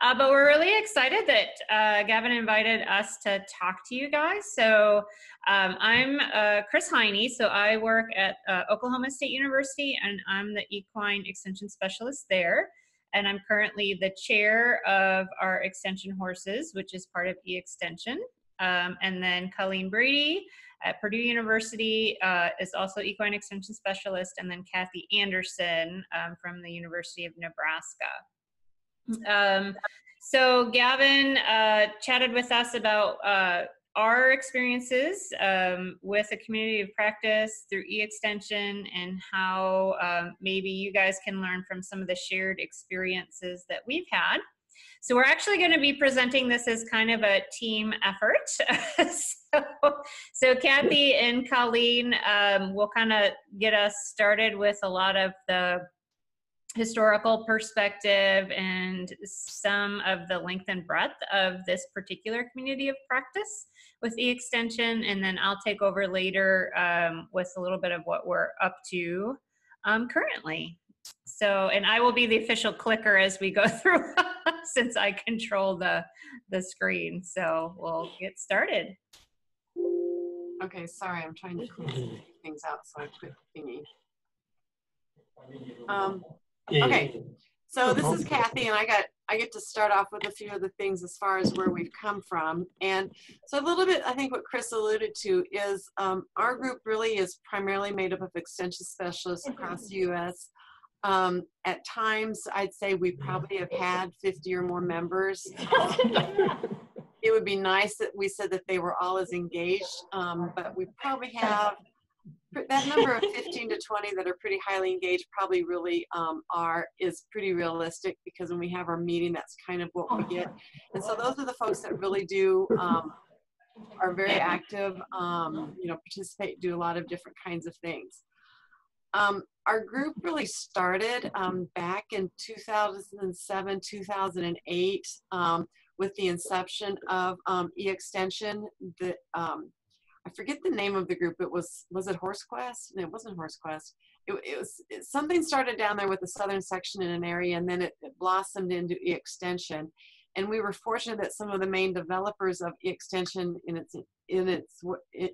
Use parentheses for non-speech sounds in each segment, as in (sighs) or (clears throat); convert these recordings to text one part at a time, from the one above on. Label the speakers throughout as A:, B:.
A: Uh, but we're really excited that uh, Gavin invited us to talk to you guys. So um, I'm uh, Kris Hiney. So I work at uh, Oklahoma State University and I'm the equine extension specialist there. And I'm currently the chair of our extension horses, which is part of e-extension. Um, and then Colleen Brady at Purdue University uh, is also equine extension specialist. And then Kathy Anderson um, from the University of Nebraska. Um, so Gavin uh, chatted with us about uh, our experiences um, with a community of practice through e-extension and how um, maybe you guys can learn from some of the shared experiences that we've had. So we're actually going to be presenting this as kind of a team effort. (laughs) so, so Kathy and Colleen um, will kind of get us started with a lot of the historical perspective and some of the length and breadth of this particular community of practice with the extension. And then i'll take over later um, with a little bit of what we're up to um, currently. So and i will be the official clicker as we go (laughs) through since i control the the screen. So we'll get started.
B: Okay sorry i'm trying to clean (clears throat) things out so i quit thingy. Um, Okay, so this is Kathy, and I got I get to start off with a few of the things as far as where we've come from. And so a little bit, I think what Kris alluded to is um, our group really is primarily made up of extension specialists across the U.S. Um, at times, I'd say we probably have had 50 or more members. (laughs) it would be nice that we said that they were all as engaged, um, but we probably have that number of 15 to 20 that are pretty highly engaged probably really um, are is pretty realistic because when we have our meeting that's kind of what we get. And so those are the folks that really do um, are very active um, you know participate do a lot of different kinds of things. Um, our group really started um, back in 2007 2008 um, with the inception of e-extension the I forget the name of the group. It was was it Horse Quest? No, it wasn't Horse Quest. It, it was it, something started down there with the southern section in an area, and then it, it blossomed into e extension. And we were fortunate that some of the main developers of e extension in its in its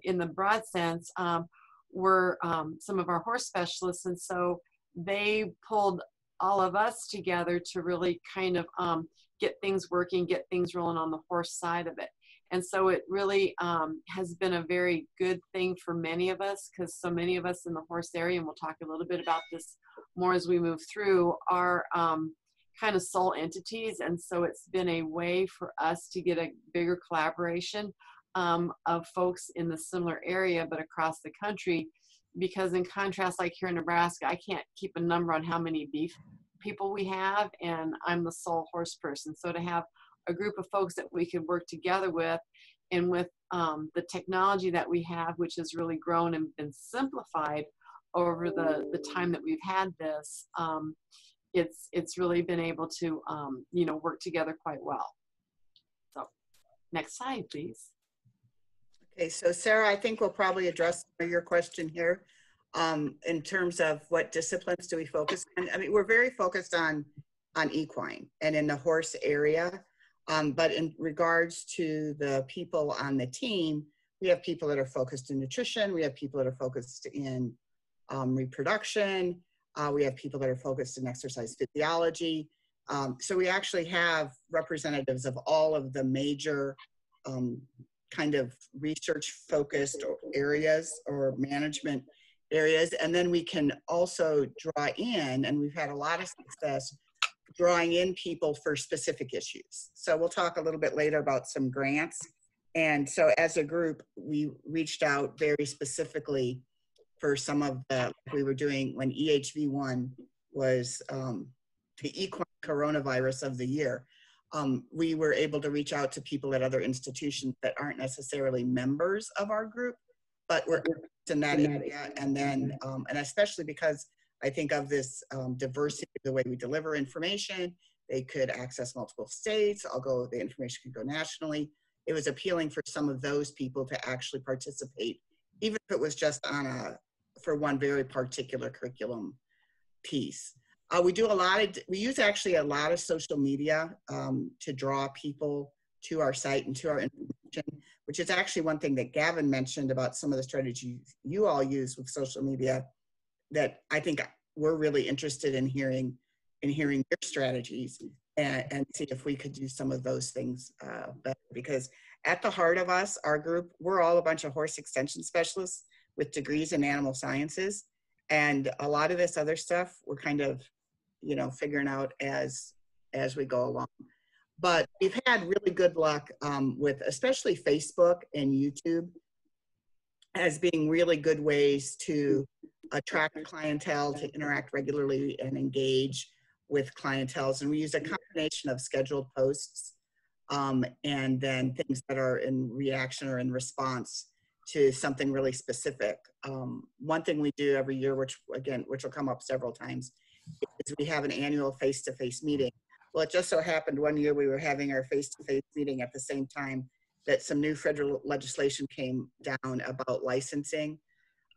B: in the broad sense um, were um, some of our horse specialists, and so they pulled all of us together to really kind of um, get things working, get things rolling on the horse side of it. And so it really um, has been a very good thing for many of us because so many of us in the horse area, and we'll talk a little bit about this more as we move through, are um, kind of sole entities. And so it's been a way for us to get a bigger collaboration um, of folks in the similar area but across the country. Because in contrast, like here in Nebraska, I can't keep a number on how many beef people we have, and I'm the sole horse person. So to have a group of folks that we could work together with and with um, the technology that we have which has really grown and been simplified over the, the time that we've had this um, it's it's really been able to um, you know work together quite well. So next slide please.
C: Okay so sarah i think we'll probably address your question here um, in terms of what disciplines do we focus on? I mean we're very focused on on equine and in the horse area um, but in regards to the people on the team, we have people that are focused in nutrition, we have people that are focused in um, reproduction, uh, we have people that are focused in exercise physiology. Um, so we actually have representatives of all of the major um, kind of research focused areas or management areas. And then we can also draw in, and we've had a lot of success drawing in people for specific issues. So we'll talk a little bit later about some grants. And so as a group, we reached out very specifically for some of the, we were doing when EHV1 was um, the equine coronavirus of the year. Um, we were able to reach out to people at other institutions that aren't necessarily members of our group, but we're in that area. And then, um, and especially because I think of this um, diversity, the way we deliver information. They could access multiple states. I'll the information could go nationally. It was appealing for some of those people to actually participate, even if it was just on a, for one very particular curriculum piece. Uh, we do a lot of, we use actually a lot of social media um, to draw people to our site and to our information, which is actually one thing that Gavin mentioned about some of the strategies you all use with social media that I think we're really interested in hearing in hearing your strategies and, and see if we could do some of those things uh, better. Because at the heart of us, our group, we're all a bunch of horse extension specialists with degrees in animal sciences. And a lot of this other stuff, we're kind of, you know, figuring out as as we go along. But we've had really good luck um, with especially Facebook and YouTube as being really good ways to attract clientele to interact regularly and engage with clientels. And we use a combination of scheduled posts um, and then things that are in reaction or in response to something really specific. Um, one thing we do every year, which again, which will come up several times, is we have an annual face-to-face meeting. Well, it just so happened one year we were having our face-to-face meeting at the same time that some new federal legislation came down about licensing,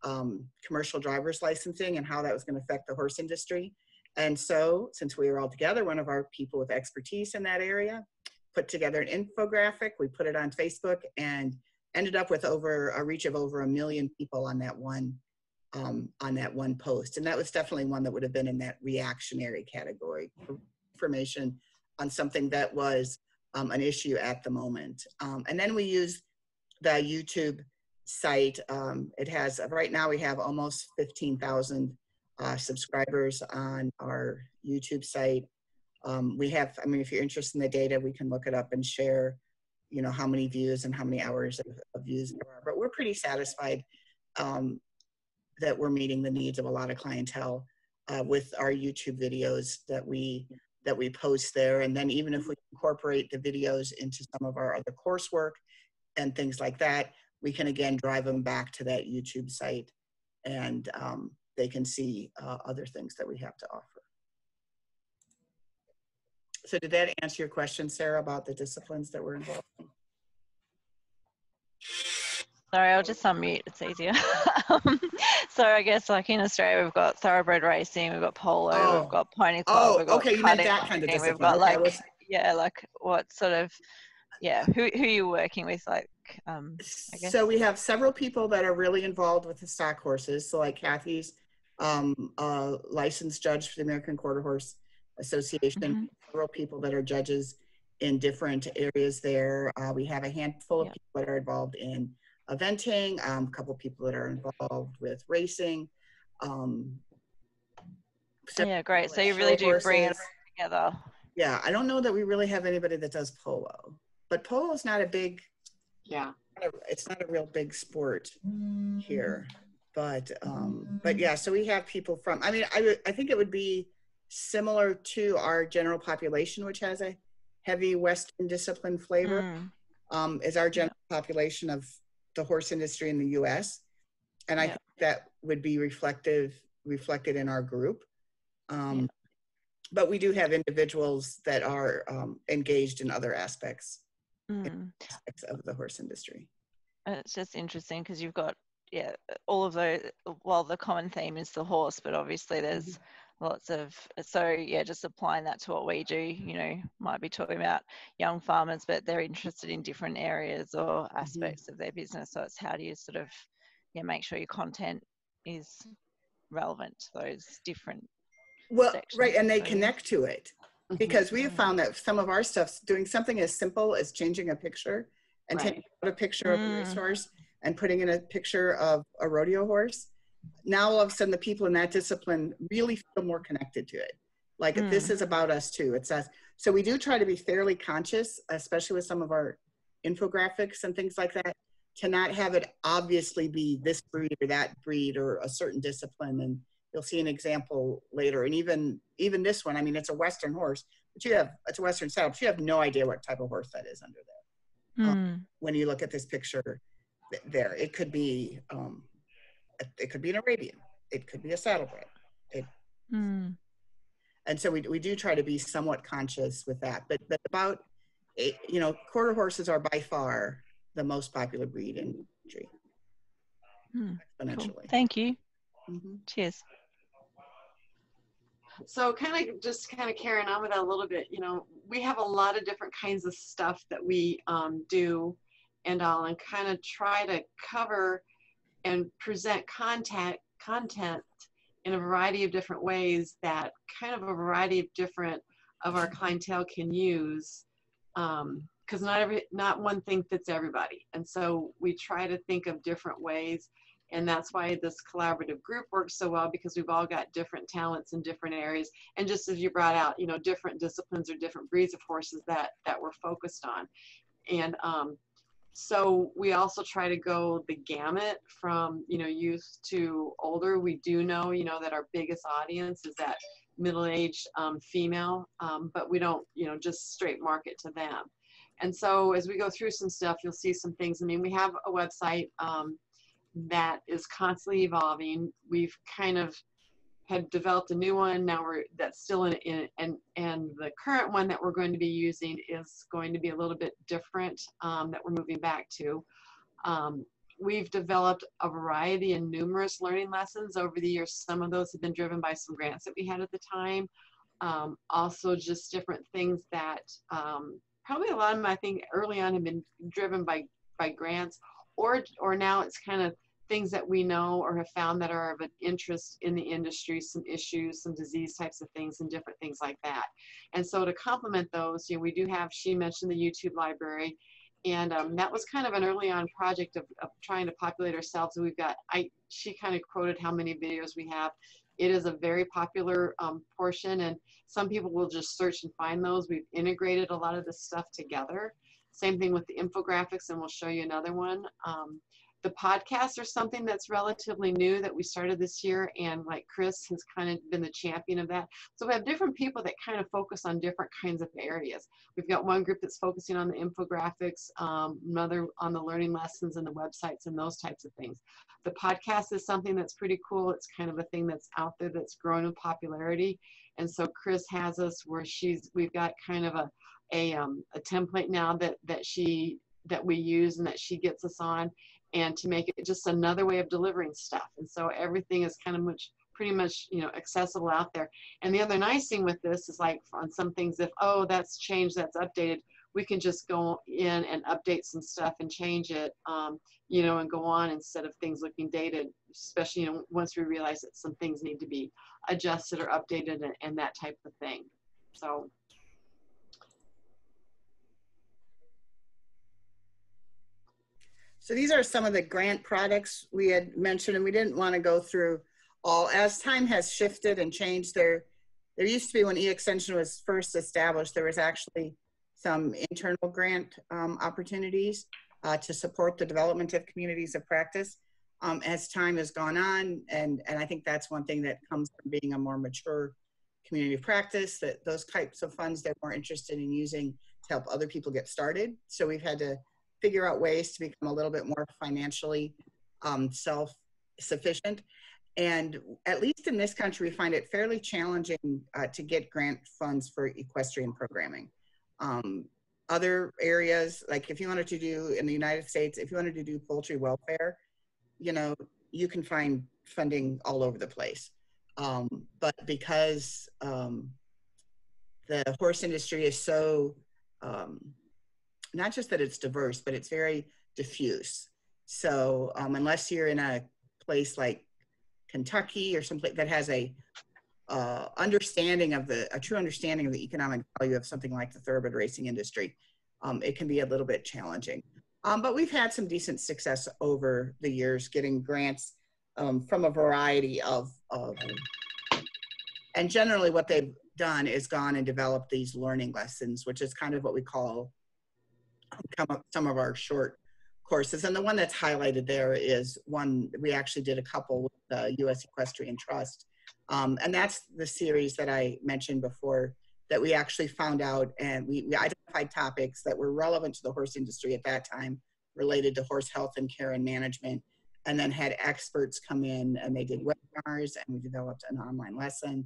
C: um, commercial driver's licensing and how that was gonna affect the horse industry. And so since we were all together, one of our people with expertise in that area put together an infographic. We put it on Facebook and ended up with over a reach of over a million people on that one um, on that one post. And that was definitely one that would have been in that reactionary category information on something that was um, an issue at the moment. Um, and then we use the YouTube site. Um, it has, right now we have almost 15,000 uh, subscribers on our YouTube site. Um, we have, I mean, if you're interested in the data, we can look it up and share, you know, how many views and how many hours of, of views there are. But we're pretty satisfied um, that we're meeting the needs of a lot of clientele uh, with our YouTube videos that we that we post there. And then even if we incorporate the videos into some of our other coursework and things like that, we can again drive them back to that YouTube site and um, they can see uh, other things that we have to offer. So did that answer your question, Sarah, about the disciplines that we're involved in?
D: Sorry, I'll just unmute. It's easier. (laughs) um, so I guess like in Australia, we've got thoroughbred racing, we've got polo,
C: Oh.
D: we've got pony club,
C: Oh,
D: we've got
C: okay, you meant that kind of
D: we've
C: discipline.
D: got like
C: was- (laughs)
D: yeah, like what sort of yeah, who who are you working with? Like um, I guess.
C: So we have several people that are really involved with the stock horses. So like Kathy's um, uh, licensed judge for the American Quarter Horse Association.
D: Mhm.
C: Several people that are judges in different areas there. Uh, we have a handful of
D: Yep.
C: people that are involved in eventing, um, a couple people that are involved with racing. Um,
D: yeah, great. So you really
C: show
D: do bring it together.
C: Yeah, I don't know that we really have anybody that does polo, but polo is not a big
B: Yeah.
C: it's not a real big sport here but um but yeah so we have people from i mean i i think it would be similar to our general population which has a heavy western discipline flavor
D: Mm,
C: um is our general population of the horse industry in the us and i
D: Yeah.
C: think that would be reflective reflected in our group um
D: Yeah.
C: but we do have individuals that are um, engaged in other aspects,
D: mm.
C: aspects of the horse industry
D: And It's just interesting because you've got yeah all of those. Well, the common theme is the horse, but obviously there's lots of so yeah just applying that to what we do you know might be talking about young farmers but they're interested in different areas or aspects of their business so it's how do you sort of yeah make sure your content is relevant to those different
C: Well,
D: sections,
C: right, and they connect to it
B: Mhm.
C: because we have
D: Mm.
C: found that some of our stuff's doing something as simple as changing a picture and
B: Right.
C: taking out a picture of a
D: Mm.
C: racehorse and putting in a picture of a rodeo horse. Now all of a sudden, the people in that discipline really feel more connected to it. Like this
D: Mm.
C: is about us too. It's us. So we do try to be fairly conscious, especially with some of our infographics and things like that, to not have it obviously be this breed or that breed or a certain discipline. And you'll see an example later. And even even this one, I mean, it's a Western horse, but you have it's a Western saddle, but you have no idea what type of horse that is under there.
D: Mm,
C: When you look at this picture th- there, it could be um, it- it could be an Arabian, it could be a saddlebred.
D: mm,
C: and so we, we do try to be somewhat conscious with that but, but about eight, you know quarter horses are by far the most popular breed in the country
D: mm. Cool. thank you
C: Mhm.
D: cheers
B: so kind of just kind of carrying on with that a little bit, you know, we have a lot of different kinds of stuff that we um, do and all and kind of try to cover and present content content in a variety of different ways that kind of a variety of different of our clientele can use because um, not every not one thing fits everybody. And so we try to think of different ways and that's why this collaborative group works so well because we've all got different talents in different areas. And just as you brought out you know different disciplines or different breeds of horses that that we're focused on. And um, so we also try to go the gamut from you know youth to older. We do know you know that our biggest audience is that middle-aged um, female um, but we don't you know just straight market to them. And so as we go through some stuff you'll see some things. I mean we have a website um, that is constantly evolving. We've kind of had developed a new one. Now we're that's still in, in and and the current one that we're going to be using is going to be a little bit different um, that we're moving back to. Um, we've developed a variety and numerous learning lessons over the years. Some of those have been driven by some grants that we had at the time. Um, also, just different things that um, probably a lot of them I think early on have been driven by by grants, or or now it's kind of things that we know or have found that are of an interest in the industry, some issues, some disease types of things, and different things like that. And so to complement those, you know, we do have, she mentioned the YouTube library, and um, that was kind of an early on project of, of trying to populate ourselves. We've got, I, she kind of quoted how many videos we have. It is a very popular um, portion, and some people will just search and find those. We've integrated a lot of this stuff together. Same thing with the infographics, and we'll show you another one. Um, the podcasts are something that's relatively new that we started this year and like kris has kind of been the champion of that. So we have different people that kind of focus on different kinds of areas. We've got one group that's focusing on the infographics um, another on the learning lessons and the websites and those types of things. The podcast is something that's pretty cool. It's kind of a thing that's out there that's grown in popularity. And so kris has us where she's we've got kind of a a, um, a template now that that she that we use and that she gets us on and to make it just another way of delivering stuff. And so everything is kind of much pretty much you know accessible out there. And the other nice thing with this is like on some things, if oh that's changed, that's updated, we can just go in and update some stuff and change it, um, you know, and go on instead of things looking dated. Especially you know once we realize that some things need to be adjusted or updated and, and that type of thing. So
C: So these are some of the grant products we had mentioned, and we didn't want to go through all. As time has shifted and changed, there there used to be when e-extension was first established, there was actually some internal grant um, opportunities uh, to support the development of communities of practice. Um, as time has gone on, and and I think that's one thing that comes from being a more mature community of practice. That those types of funds they're more interested in using to help other people get started. So we've had to figure out ways to become a little bit more financially um, self-sufficient. And at least in this country, we find it fairly challenging uh, to get grant funds for equestrian programming. Um, other areas, like if you wanted to do in the United States, if you wanted to do poultry welfare, you know, you can find funding all over the place. Um, but because um, the horse industry is so um, not just that it's diverse, but it's very diffuse. So um, unless you're in a place like Kentucky or someplace that has a uh, understanding of the a true understanding of the economic value of something like the thoroughbred racing industry, um, it can be a little bit challenging. Um, but we've had some decent success over the years getting grants um, from a variety of, of, and generally what they've done is gone and developed these learning lessons, which is kind of what we call come up some of our short courses. And the one that's highlighted there is one, we actually did a couple with the US Equestrian Trust. Um, and that's the series that I mentioned before that we actually found out and we, we identified topics that were relevant to the horse industry at that time related to horse health and care and management and then had experts come in and they did webinars and we developed an online lesson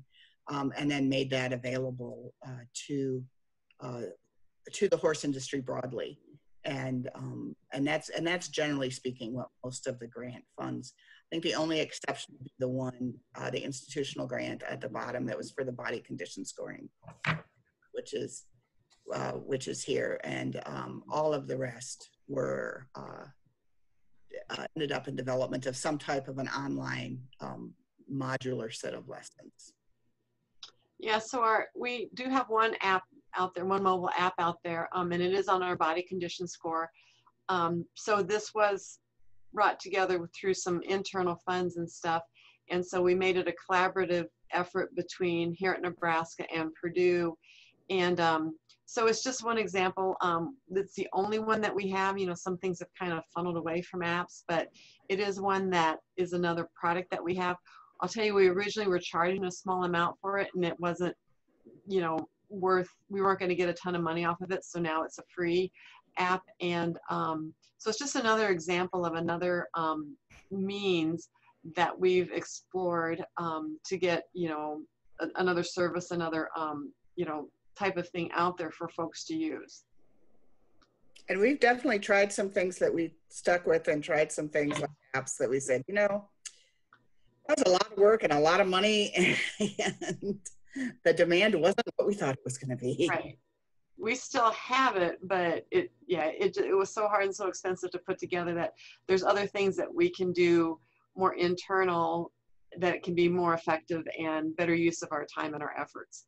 C: um, and then made that available uh, to uh, to the horse industry broadly. And, um, and, that's, and that's generally speaking what most of the grant funds I think the only exception would be the one, uh, the institutional grant at the bottom that was for the body condition scoring, which is, uh, which is here. And um, all of the rest were, uh, uh, ended up in development of some type of an online um, modular set of lessons.
B: Yeah, so our we do have one app out there, one mobile app out there, um, and it is on our body condition score. Um, so this was brought together through some internal funds and stuff, and so we made it a collaborative effort between here at Nebraska and Purdue, and um, so it's just one example. Um, it's the only one that we have. You know, some things have kind of funneled away from apps, but it is one that is another product that we have. I'll tell you, we originally were charging a small amount for it, and it wasn't, you know, worth. We weren't going to get a ton of money off of it, so now it's a free app, and um, so it's just another example of another um, means that we've explored um, to get, you know, a, another service, another, um, you know, type of thing out there for folks to use.
C: And we've definitely tried some things that we stuck with and tried some things like apps that we said, you know, that was a lot of work and a lot of money (laughs) and (laughs) the demand wasn't what we thought it was going to be.
B: Right. We still have it, but it, yeah, it, it was so hard and so expensive to put together that there's other things that we can do more internal that can be more effective and better use of our time and our efforts.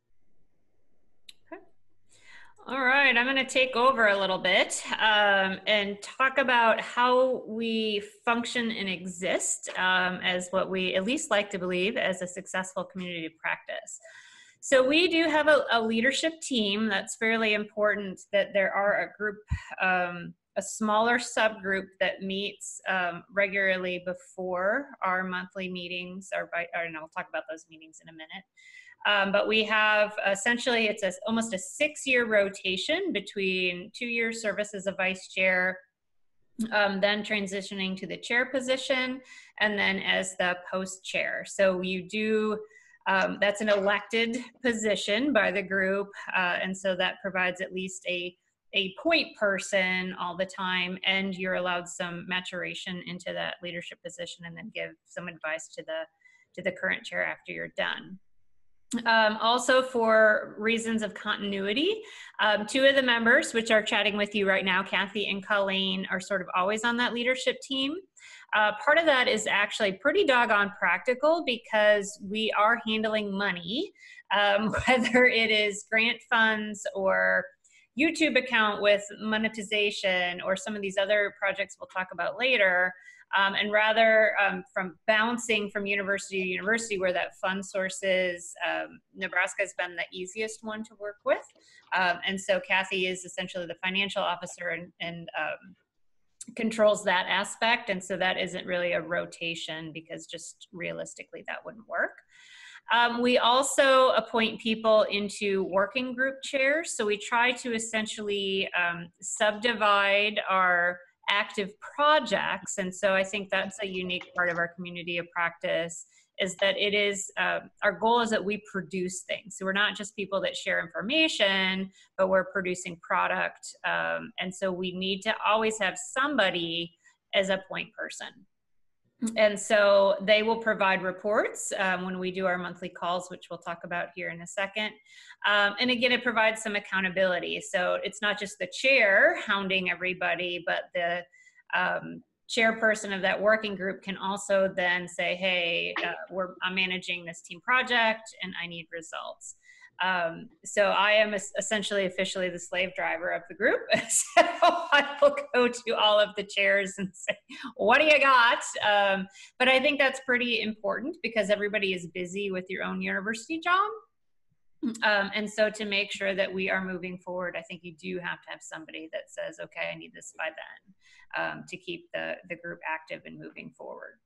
A: All right, I'm going to take over a little bit um, and talk about how we function and exist um, as what we at least like to believe as a successful community practice. So we do have a, a leadership team that's fairly important that there are a group, um, a smaller subgroup that meets um, regularly before our monthly meetings, or, by, and I'll talk about those meetings in a minute. Um, but we have essentially, it's a, almost a six year rotation between two year service as a vice chair, um, then transitioning to the chair position, and then as the post chair. So you do, um, that's an elected position by the group. Uh, and so that provides at least a a point person all the time and you're allowed some maturation into that leadership position and then give some advice to the to the current chair after you're done um, also, for reasons of continuity, um, two of the members, which are chatting with you right now, Kathy and Colleen, are sort of always on that leadership team. Uh, part of that is actually pretty doggone practical because we are handling money, um, (laughs) whether it is grant funds or YouTube account with monetization or some of these other projects we'll talk about later. Um, and rather um, from bouncing from university to university where that fund source is, um, Nebraska has been the easiest one to work with. Um, and so Kathy is essentially the financial officer and, and um, controls that aspect. And so that isn't really a rotation because just realistically that wouldn't work. Um, we also appoint people into working group chairs. So we try to essentially um, subdivide our active projects. And so I think that's a unique part of our community of practice is that it is uh, our goal is that we produce things. So we're not just people that share information, but we're producing product. Um, and so we need to always have somebody as a point person. And so they will provide reports um, when we do our monthly calls, which we'll talk about here in a second. Um, and again, it provides some accountability. So it's not just the chair hounding everybody, but the um, chairperson of that working group can also then say, hey, uh, we're, I'm managing this team project and I need results. Um, so I am essentially officially the slave driver of the group. (laughs) so I will go to all of the chairs and say, "What do you got?" Um, but I think that's pretty important because everybody is busy with your own university job. Um, and so to make sure that we are moving forward, I think you do have to have somebody that says, "Okay, I need this by then," um, to keep the the group active and moving forward.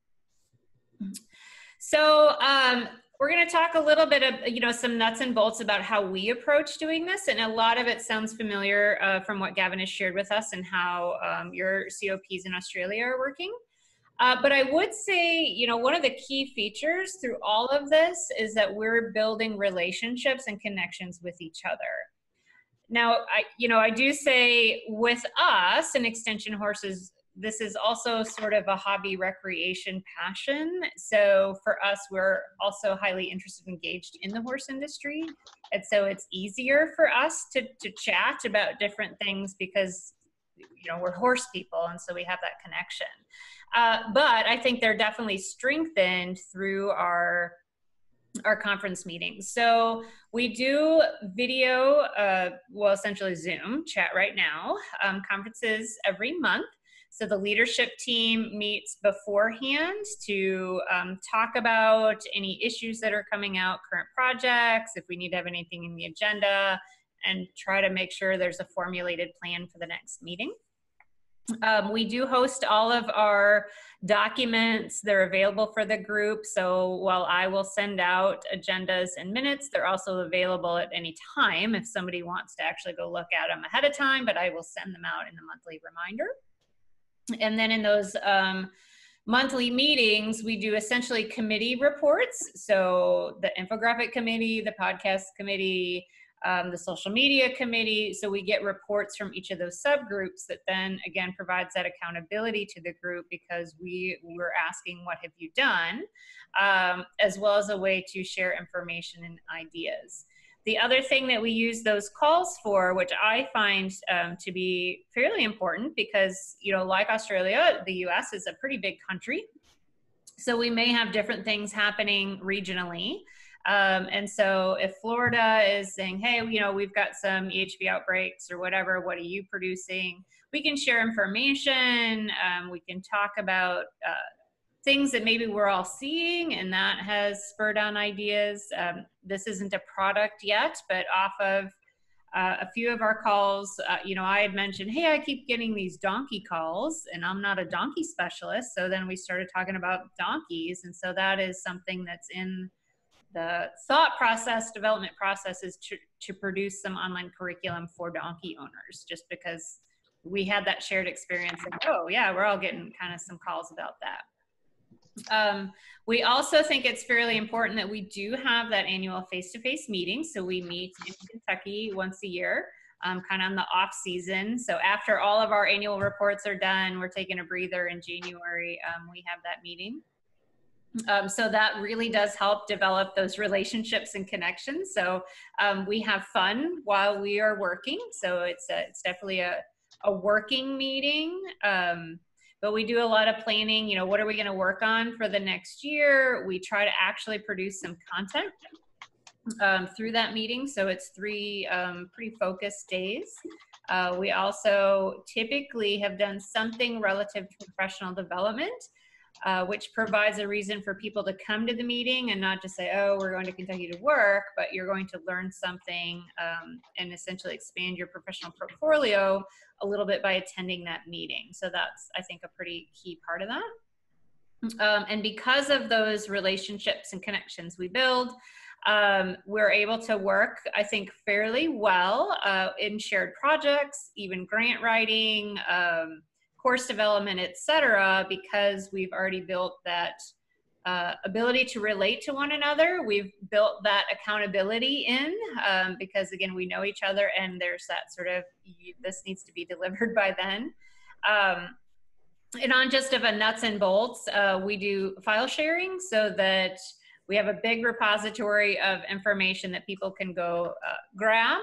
A: So um, we're going to talk a little bit of you know some nuts and bolts about how we approach doing this and a lot of it sounds familiar uh, from what gavin has shared with us and how um, your COPs in australia are working uh, but i would say you know one of the key features through all of this is that we're building relationships and connections with each other now i you know i do say with us and extension horses this is also sort of a hobby recreation passion. So for us, we're also highly interested engaged in the horse industry. And so it's easier for us to, to chat about different things because, you know, we're horse people. And so we have that connection. Uh, but I think they're definitely strengthened through our our conference meetings. So we do video, uh, well, essentially Zoom chat right now, um, conferences every month. So the leadership team meets beforehand to um, talk about any issues that are coming out, current projects, if we need to have anything in the agenda, and try to make sure there's a formulated plan for the next meeting. Um, we do host all of our documents. They're available for the group. So while I will send out agendas and minutes, they're also available at any time if somebody wants to actually go look at them ahead of time, but I will send them out in the monthly reminder. And then in those um, monthly meetings, we do essentially committee reports. So the infographic committee, the podcast committee, um, the social media committee. So we get reports from each of those subgroups that then again provides that accountability to the group because we were asking, what have you done? Um, as well as a way to share information and ideas. The other thing that we use those calls for, which I find um, to be fairly important because, you know, like Australia, the US is a pretty big country. So we may have different things happening regionally. Um, and so if Florida is saying, hey, you know, we've got some EHV outbreaks or whatever, what are you producing? We can share information. Um, we can talk about uh, things that maybe we're all seeing, and that has spurred on ideas. Um, this isn't a product yet, but off of uh, a few of our calls, uh, you know, I had mentioned, hey, I keep getting these donkey calls, and I'm not a donkey specialist. So then we started talking about donkeys, and so that is something that's in the thought process, development process is to, to produce some online curriculum for donkey owners, just because we had that shared experience. And, oh, yeah, we're all getting kind of some calls about that. Um, we also think it's fairly important that we do have that annual face-to-face meeting. So we meet in Kentucky once a year, um, kind of in the off season. So after all of our annual reports are done, we're taking a breather in January. Um, we have that meeting. Um, so that really does help develop those relationships and connections. So um, we have fun while we are working. So it's a, it's definitely a, a working meeting. Um, but we do a lot of planning. You know, what are we going to work on for the next year? We try to actually produce some content um, through that meeting. So it's three um, pretty focused days. Uh, we also typically have done something relative to professional development uh, which provides a reason for people to come to the meeting and not just say, oh, we're going to Kentucky to work, but you're going to learn something um, and essentially expand your professional portfolio a little bit by attending that meeting. So that's, I think, a pretty key part of that. Um, and because of those relationships and connections we build, um, we're able to work, I think, fairly well uh, in shared projects, even grant writing, um, course development, et cetera, because we've already built that uh, ability to relate to one another. We've built that accountability in um, because, again, we know each other and there's that sort of this needs to be (laughs) delivered by then. Um, and on just of a nuts and bolts, uh, we do file sharing so that we have a big repository of information that people can go uh, grab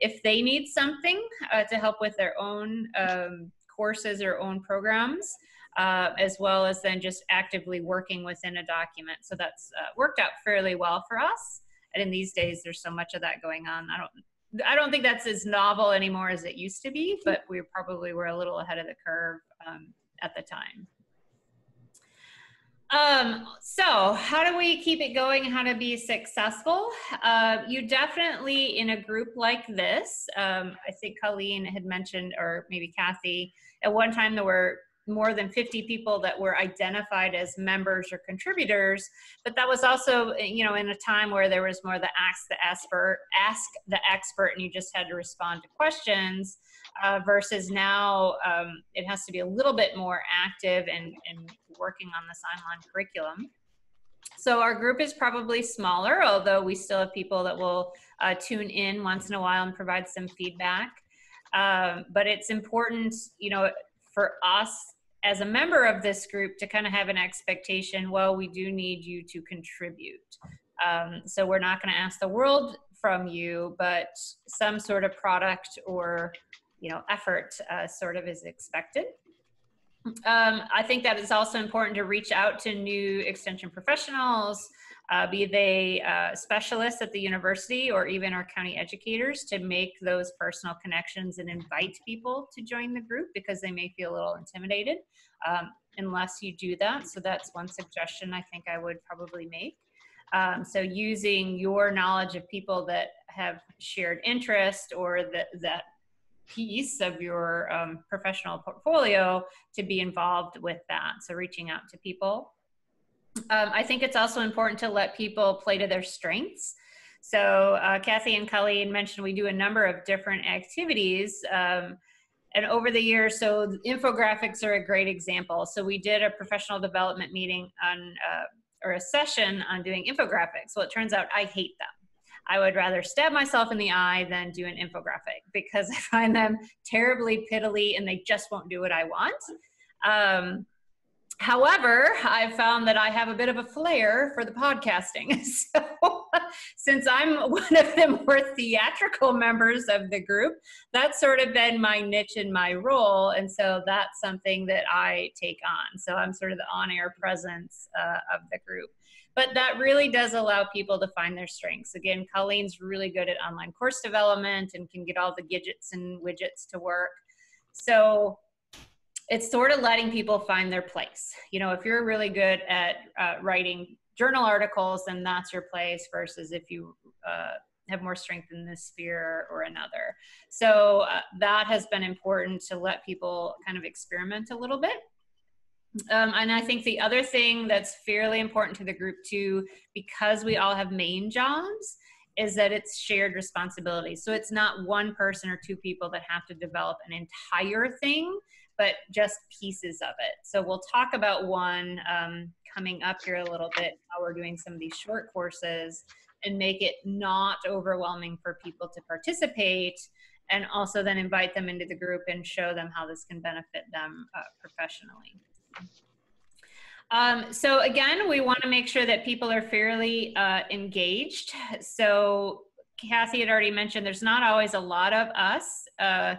A: if they need something uh, to help with their own um, courses or own programs, uh, as well as then just actively working within a document. So that's uh, worked out fairly well for us. And in these days, there's so much of that going on. I don't, I don't think that's as novel anymore as it used to be, but we probably were a little ahead of the curve um, at the time. Um, so how do we keep it going? How to be successful? Uh, you definitely in a group like this, um, I think Colleen had mentioned, or maybe Kathy, at one time there were more than 50 people that were identified as members or contributors but that was also you know in a time where there was more the ask the expert ask the expert and you just had to respond to questions uh, versus now um, it has to be a little bit more active and, and working on this online curriculum. So our group is probably smaller although we still have people that will uh, tune in once in a while and provide some feedback um, but it's important, you know, for us as a member of this group to kind of have an expectation well we do need you to contribute. Um, so we're not going to ask the world from you but some sort of product or you know effort uh, sort of is expected. Um, i think that it's also important to reach out to new extension professionals uh, be they uh, specialists at the university or even our county educators, to make those personal connections and invite people to join the group because they may feel a little intimidated um, unless you do that. So that's one suggestion I think I would probably make. Um, so using your knowledge of people that have shared interest or that that piece of your um, professional portfolio to be involved with that. So reaching out to people um, I think it's also important to let people play to their strengths. So uh, Kathy and Colleen mentioned we do a number of different activities. Um, and over the years, so infographics are a great example. So we did a professional development meeting on, uh, or a session on doing infographics. Well, it turns out I hate them. I would rather stab myself in the eye than do an infographic because (laughs) I find them terribly piddly and they just won't do what I want. Um, However, I've found that I have a bit of a flair for the podcasting. (laughs) So, since I'm one of the more theatrical members of the group, that's sort of been my niche and my role. And so, that's something that I take on. So, I'm sort of the on air presence uh, of the group. But that really does allow people to find their strengths. Again, Colleen's really good at online course development and can get all the gadgets and widgets to work. So, it's sort of letting people find their place. You know, if you're really good at uh, writing journal articles, then that's your place versus if you uh, have more strength in this sphere or another. So uh, that has been important to let people kind of experiment a little bit. Um, and I think the other thing that's fairly important to the group too, because we all have main jobs, is that it's shared responsibility. So it's not one person or two people that have to develop an entire thing but just pieces of it. So we'll talk about one um, coming up here a little bit, how we're doing some of these short courses and make it not overwhelming for people to participate and also then invite them into the group and show them how this can benefit them uh, professionally. Um, so again, we want to make sure that people are fairly uh, engaged. So Kathy had already mentioned there's not always a lot of us uh,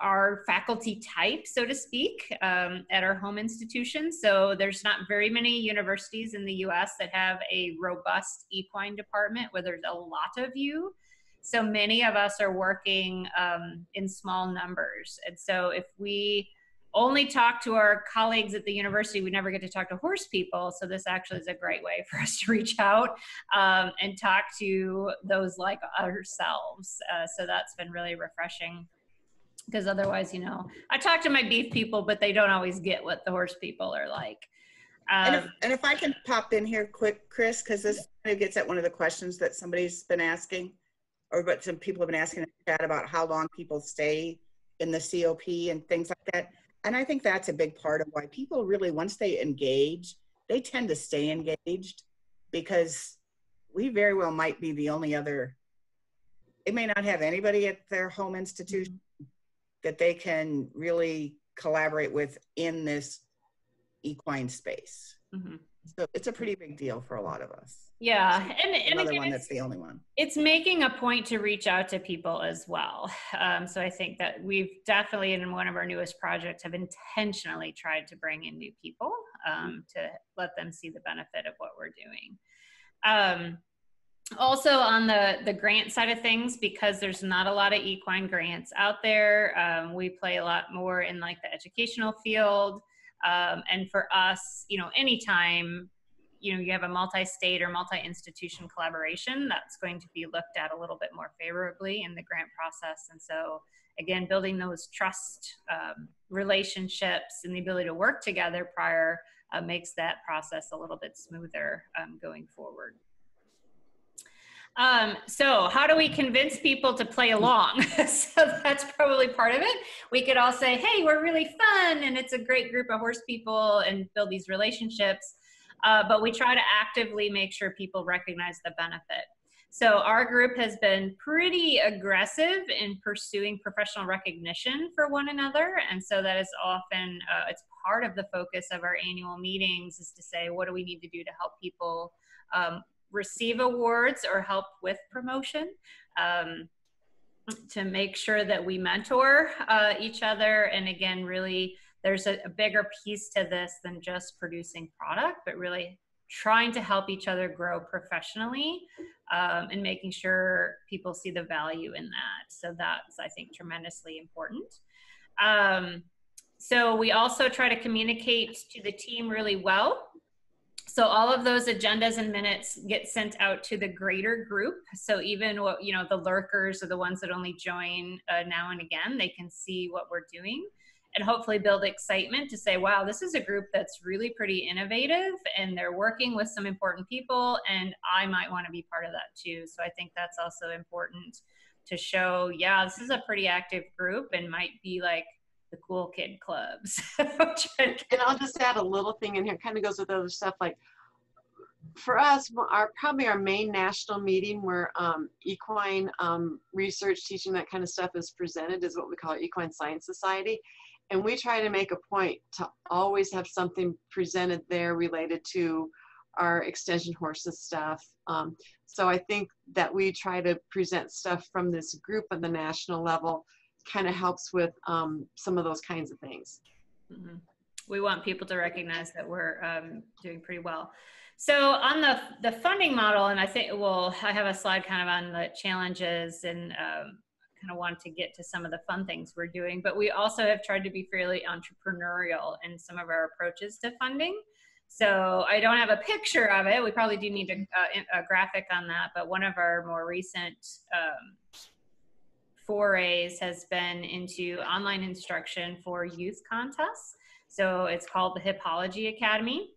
A: our faculty type, so to speak, um, at our home institution. So there's not very many universities in the US that have a robust equine department where there's a lot of you. So many of us are working um, in small numbers. And so if we only talk to our colleagues at the university, we never get to talk to horse people. So this actually is a great way for (laughs) us to reach out um, and talk to those like ourselves. Uh, so that's been really refreshing because otherwise, you know, I talk to my beef people, but they don't always get what the horse people are like.
C: Um, and, if, um, and if I can pop in here quick, Kris, because this kind of gets at one of the questions that somebody's been asking, or but some people have been asking in the chat about how long people stay in the COP and things like that. And I think that's a big part of why people really, once they engage, they tend to stay engaged because we very well might be the only other. They may not have anybody at their home institution, that they can really collaborate with in this equine space. Mm-hmm. So it's a pretty big deal for a lot of us.
A: Yeah, and, and
C: another again, one that's the only one.
A: It's making a point to reach out to people as well. Um, so I think that we've definitely in one of our newest projects have intentionally tried to bring in new people um, to let them see the benefit of what we're doing. Um, also on the the grant side of things because there's not a lot of equine grants out there um, we play a lot more in like the educational field. Um, and for us you know anytime you know you have a multi-state or multi-institution collaboration that's going to be looked at a little bit more favorably in the grant process. And so again building those trust um, relationships and the ability to work together prior uh, makes that process a little bit smoother um, going forward um, so how do we convince people to play along? (laughs) so that's probably part of it. We could all say, hey, we're really fun and it's a great group of horse people and build these relationships. Uh, but we try to actively make sure people recognize the benefit. So our group has been pretty aggressive in pursuing professional recognition for one another, and so that is often uh, it's part of the focus of our annual meetings is to say what do we need to do to help people um, receive awards or help with promotion. Um, to make sure that we mentor uh, each other. And again really there's a, a, bigger piece to this than just producing product but really trying to help each other grow professionally um, and making sure people see the value in that. So that's i think tremendously important. Um, so we also try to communicate to the team really well so all of those agendas and minutes get sent out to the greater group. So even what you know the lurkers or the ones that only join uh, now and again. They can see what we're doing and hopefully build excitement to say wow this is a group that's really pretty innovative and they're working with some important people and i might want to be part of that too. So i think that's also important to show yeah this is a pretty active group and might be like the cool kid clubs. (laughs)
B: and I'll just add a little thing in here, kind of goes with other stuff like for us, our probably our main national meeting where um, equine um, research, teaching that kind of stuff is presented is what we call Equine Science Society. And we try to make a point to always have something presented there related to our extension horses stuff. Um, so I think that we try to present stuff from this group at the national level kind of helps with um, some of those kinds of things.
A: Mm-hmm. We want people to recognize that we're um, doing pretty well. So on the the funding model, and I think well, I have a slide kind of on the challenges and um, kind of want to get to some of the fun things we're doing. But we also have tried to be fairly entrepreneurial in some of our approaches to funding. So I don't have a picture of it. We probably do need a, a, a graphic on that. But one of our more recent um, forays has been into online instruction for youth contests. So it's called the Hippology Academy.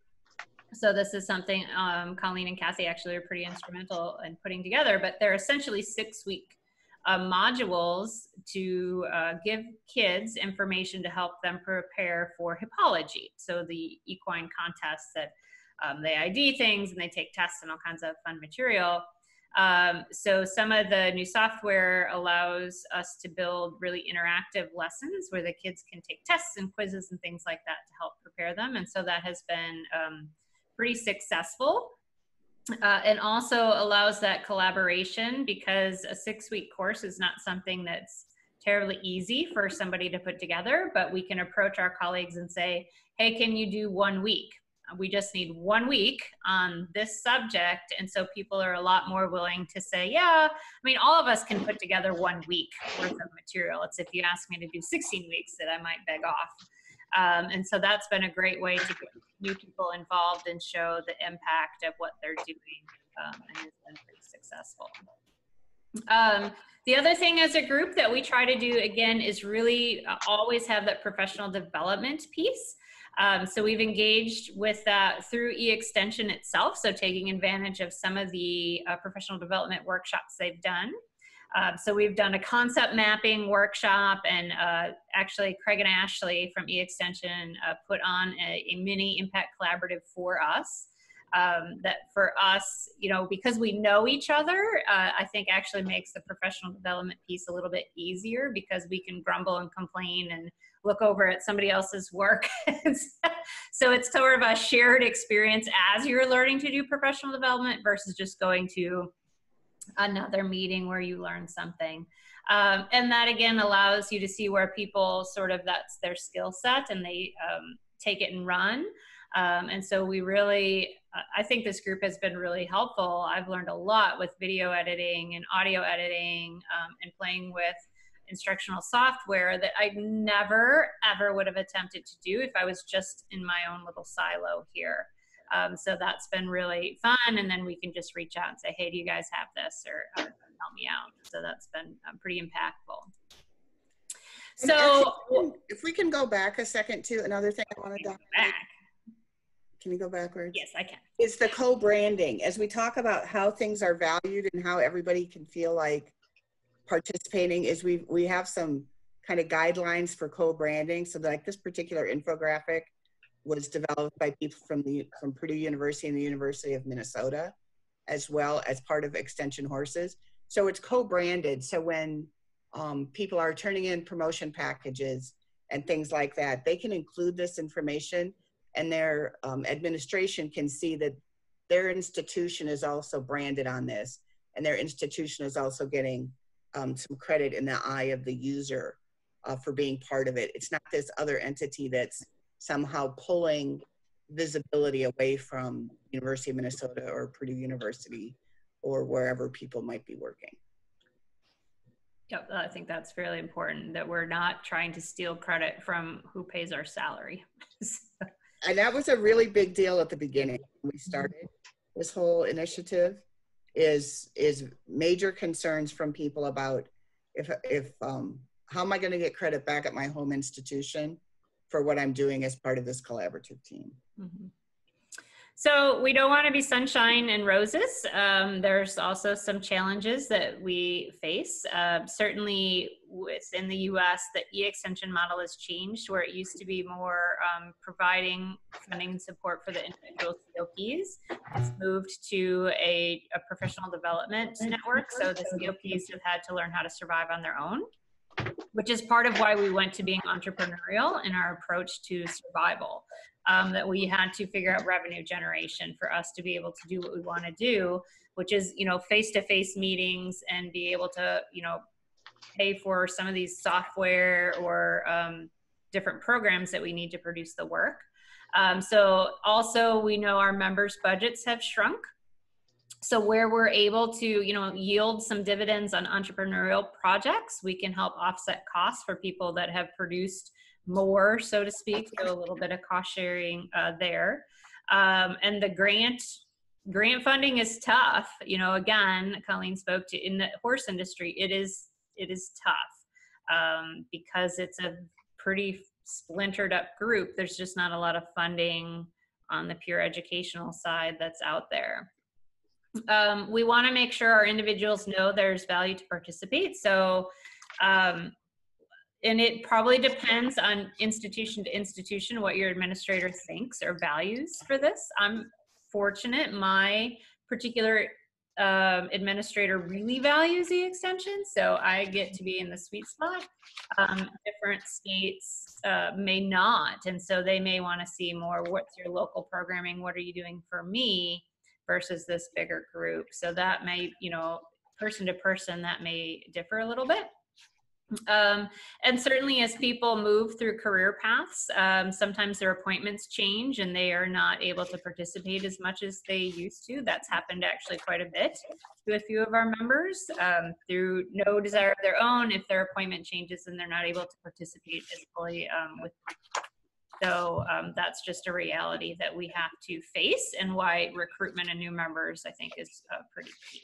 A: So this is something um, Colleen and Kathy actually are pretty instrumental in putting together, but they're essentially six week uh, modules to uh, give kids information to help them prepare for hippology. So the equine contests that um, they ID things and they take tests and all kinds of fun material. Um, so some of the new software allows us to build really interactive lessons where the kids can take tests and quizzes and things like that to help prepare them. And so that has been um, pretty successful. Uh, and also allows that collaboration because a six week course is not something that's terribly easy for somebody to put together, but we can approach our colleagues and say, hey, can you do one week? We just need one week on this subject. And so people are a lot more willing to say yeah i mean all of us can put together one week worth of material. It's if you ask me to do 16 weeks that i might beg off. Um, and so that's been a great way to get new people involved and show the impact of what they're doing um, and it's been pretty successful. Um, the other thing as a group that we try to do again is really uh, always have that professional development piece um, so we've engaged with that through e-extension itself, so taking advantage of some of the uh, professional development workshops they've done. Um, so we've done a concept mapping workshop and uh, actually Craig and Ashley from e-extension uh, put on a, a, mini impact collaborative for us. Um, that for us, you know, because we know each other, uh, I think actually makes the professional development piece a little bit easier because we can grumble and complain and look over at somebody else's work. (laughs) so it's sort of a shared experience as you're learning to do professional development versus just going to another meeting where you learn something. Um, and that again allows you to see where people sort of that's their skill set and they um, take it and run. Um, and so we really, I think this group has been really helpful. I've learned a lot with video editing and audio editing um, and playing with instructional software that I never ever would have attempted to do if I was just in my own little silo here. Um, so that's been really fun. And then we can just reach out and say, hey, do you guys have this or uh, help me out? So that's been um, pretty impactful. So
C: actually, if we can go back a second to another thing I want to
A: back.
C: Can you go backwards?
A: Yes, I can.
C: It's the co-branding. As we talk about how things are valued and how everybody can feel like participating is we we have some kind of guidelines for co-branding. So like this particular infographic was developed by people from the from Purdue University and the University of Minnesota. as well as part of Extension Horses. So it's co-branded. So when um, people are turning in promotion packages and things like that, they can include this information and their um, administration can see that their institution is also branded on this and their institution is also getting um, some credit in the eye of the user uh, for being part of it. It's not this other entity that's somehow pulling visibility away from University of Minnesota or Purdue University or wherever people might be working.
A: Yep, I think that's fairly important that we're not trying to steal credit from who pays our salary. (laughs)
C: and that was a really big deal at the beginning when we started this whole initiative is is major concerns from people about if if um how am I going to get credit back at my home institution for what I'm doing as part of this collaborative team. Mm-hmm.
A: So we don't want to be sunshine and roses. Um, there's also some challenges that we face. Uh, certainly within the US, the e-extension model has changed where it used to be more um, providing funding and support for the individual COPs. It's moved to a, a professional development network. So the COPs have had to learn how to survive on their own which is part of why we went to being entrepreneurial in our approach to survival um, that we had to figure out revenue generation for us to be able to do what we want to do, which is, you know, face-to-face meetings and be able to, you know, pay for some of these software or um, different programs that we need to produce the work. Um, so also we know our members budgets have shrunk. So where we're able to, you know, yield some dividends on entrepreneurial projects, we can help offset costs for people that have produced more, so to speak. So a little bit of cost sharing uh, there. Um, and the grant grant funding is tough. You know, again, Colleen spoke to in the horse industry, it is it is tough um, because it's a pretty splintered up group. There's just not a lot of funding on the pure educational side that's out there. Um, we want to make sure our individuals know there's value to participate. So um, and it probably depends on institution to institution what your administrator thinks or values for this. I'm fortunate my particular um, administrator really values the extension, so I get to be in the sweet spot. Um, different states uh, may not, and so they may want to see more. What's your local programming? What are you doing for me versus this bigger group? So that may, you know, person to person, that may differ a little bit. Um, and certainly as people move through career paths, um, sometimes their appointments change and they are not able to participate as much as they used to. That's happened actually quite a bit to a few of our members um, through no desire of their own. If their appointment changes and they're not able to participate as fully um, with so um, that's just a reality that we have to face and why recruitment of new members, I think, is uh, pretty key.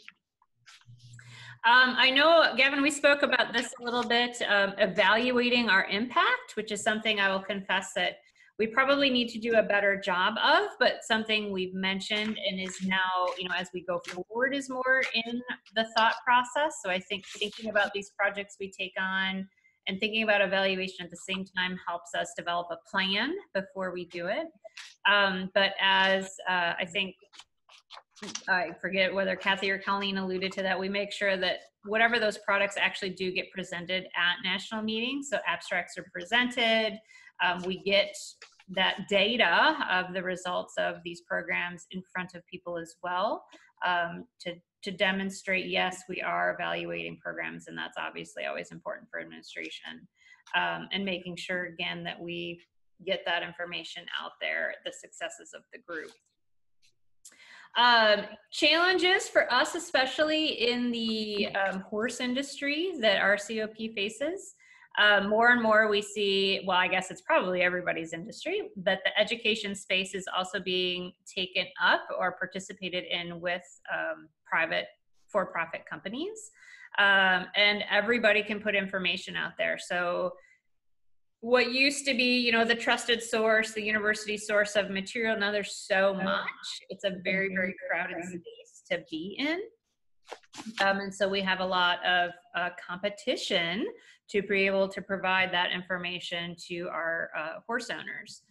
A: Um, I know, Gavin, we spoke about this a little bit, um, evaluating our impact, which is something I will confess that we probably need to do a better job of, but something we've mentioned and is now, you know, as we go forward is more in the thought process. So I think thinking about these projects we take on and thinking about evaluation at the same time helps us develop a plan before we do it. Um, but as uh, I think I forget whether Kathy or Colleen alluded to that, we make sure that whatever those products actually do get presented at national meetings. So abstracts are presented. Um, we get that data of the results of these programs in front of people as well um, to, to demonstrate, yes, we are evaluating programs, and that's obviously always important for administration. Um, and making sure, again, that we get that information out there, the successes of the group. Um, challenges for us, especially in the um, horse industry that our COP faces. Uh, more and more we see, well, I guess it's probably everybody's industry, that the education space is also being taken up or participated in with um, private for-profit companies. Um, and everybody can put information out there. So what used to be, you know, the trusted source, the university source of material. Now there's so much. It's a very, very crowded space to be in. Um, and so we have a lot of uh, competition to be able to provide that information to our uh, horse owners.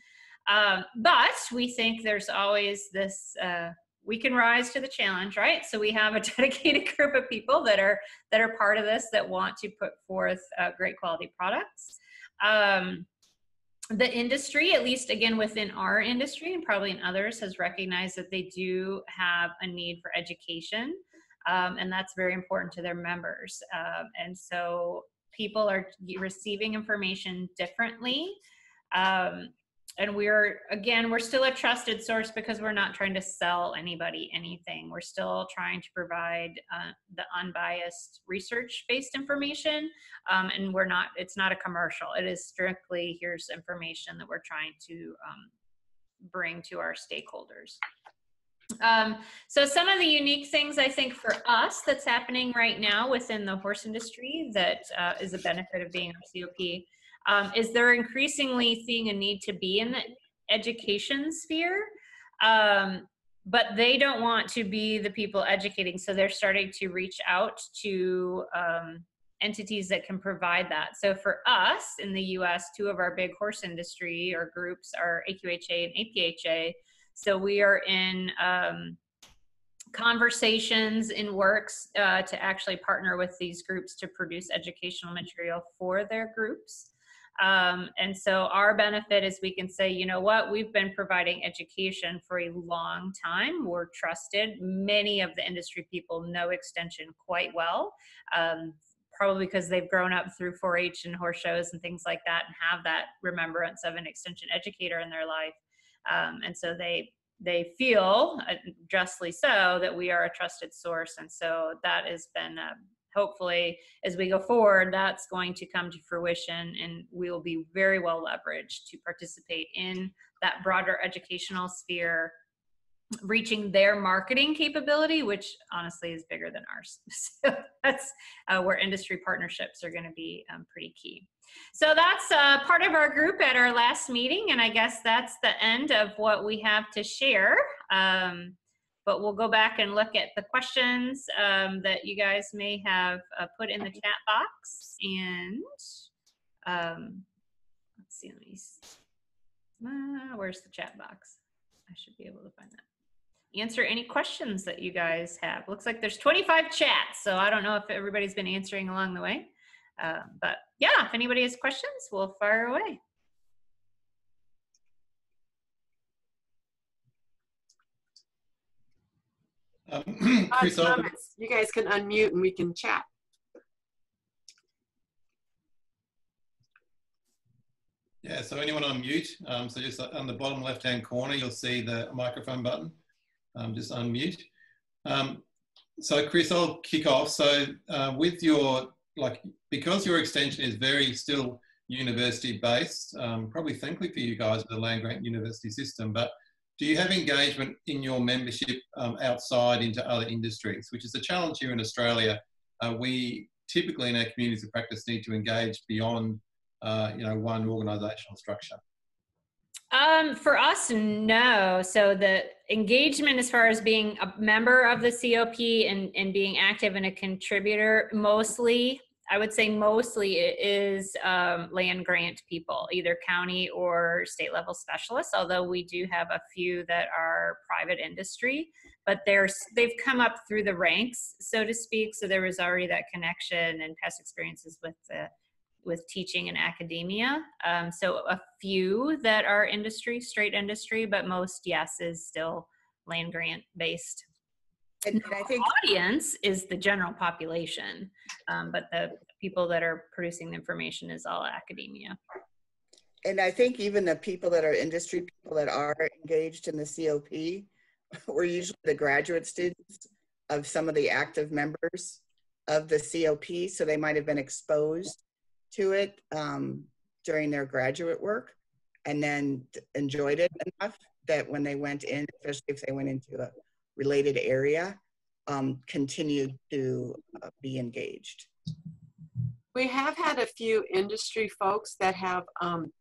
A: Um, but we think there's always this uh, we can rise to the challenge, right? So we have a (laughs) dedicated group of people that are that are part of this that want to put forth uh, great quality products. Um, the industry, at least again within our industry and probably in others, has recognized that they do have a need for education. Um, and that's very important to their members. Um, and so people are receiving information differently. Um, and we're again we're still a trusted source because we're not trying to sell anybody anything. We're still trying to provide uh, the unbiased research based information um, and we're not it's not a commercial. It is strictly here's information that we're trying to um, bring to our stakeholders. Um, so some of the unique things I think for us that's happening right now within the horse industry that uh, is a benefit of being a COP um, is they're increasingly seeing a need to be in the education sphere um, but they don't want to be the people educating. So they're starting to reach out to um, entities that can provide that. So for us in the us two of our big horse industry or groups are AQHA and APHA so we are in um, conversations in works uh, to actually partner with these groups to produce educational material for their groups um, and so our benefit is we can say, you know what, we've been providing education for a long time. We're trusted. Many of the industry people know Extension quite well. Um, probably because they've grown up through 4-H and horse shows and things like that and have that remembrance of an extension educator in their life. Um, and so they they feel uh, justly so that we are a trusted source and so that has been uh, hopefully as we go forward that's going to come to fruition and we will be very well leveraged to participate in that broader educational sphere reaching their marketing capability which honestly is bigger than ours. (laughs) So that's uh, where industry partnerships are going to be um, pretty key. So that's uh, part of our group at our last meeting and i guess that's the end of what we have to share. Um, but we'll go back and look at the questions um, that you guys may have uh, put in the chat box. And um, let's see, let me, uh, where's the chat box? I should be able to find that. Answer any questions that you guys have. Looks like there's 25 chats, so I don't know if everybody's been answering along the way. Uh, but yeah, if anybody has questions, we'll fire away.
B: Um, (clears throat) Kris, comments. You guys can unmute and we can chat.
E: Yeah, so anyone on mute, um, so just on the bottom left-hand corner, you'll see the microphone button. Um, just unmute. Um, so Kris, I'll kick off. So uh, with your, like, because your extension is very still university based, um, probably thankfully for you guys the land grant university system, but do you have engagement in your membership um, outside into other industries, which is a challenge here in Australia? Uh, we typically in our communities of practice need to engage beyond, uh, you know, one organisational structure.
A: Um, for us, no. So the engagement as far as being a member of the COP and, and being active and a contributor, mostly I would say mostly it is um, land grant people, either county or state level specialists. Although we do have a few that are private industry, but they're they've come up through the ranks, so to speak. So there was already that connection and past experiences with the with teaching and academia. Um, so a few that are industry, straight industry, but most yes is still land grant based. And, and I think audience is the general population, um, but the people that are producing the information is all academia.
C: And I think even the people that are industry people that are engaged in the COP (laughs) were usually the graduate students of some of the active members of the COP, so they might have been exposed to it um, during their graduate work and then enjoyed it enough that when they went in, especially if they went into a related area, um, continued to uh, be engaged.
B: We have had a few industry folks that have um,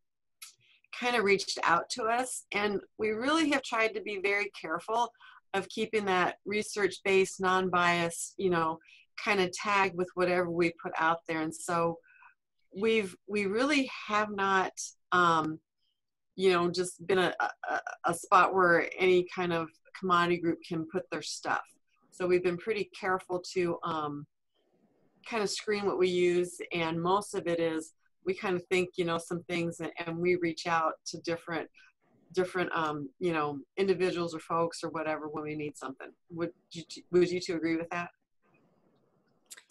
B: kind of reached out to us, and we really have tried to be very careful of keeping that research-based, non-biased, you know, kind of tag with whatever we put out there. And so we've we really have not um, you know just been a, a, a, spot where any kind of commodity group can put their stuff. So we've been pretty careful to um, kind of screen what we use, and most of it is we kind of think, you know, some things, and, and we reach out to different different um, you know individuals or folks or whatever when we need something. Would you would you two agree with that?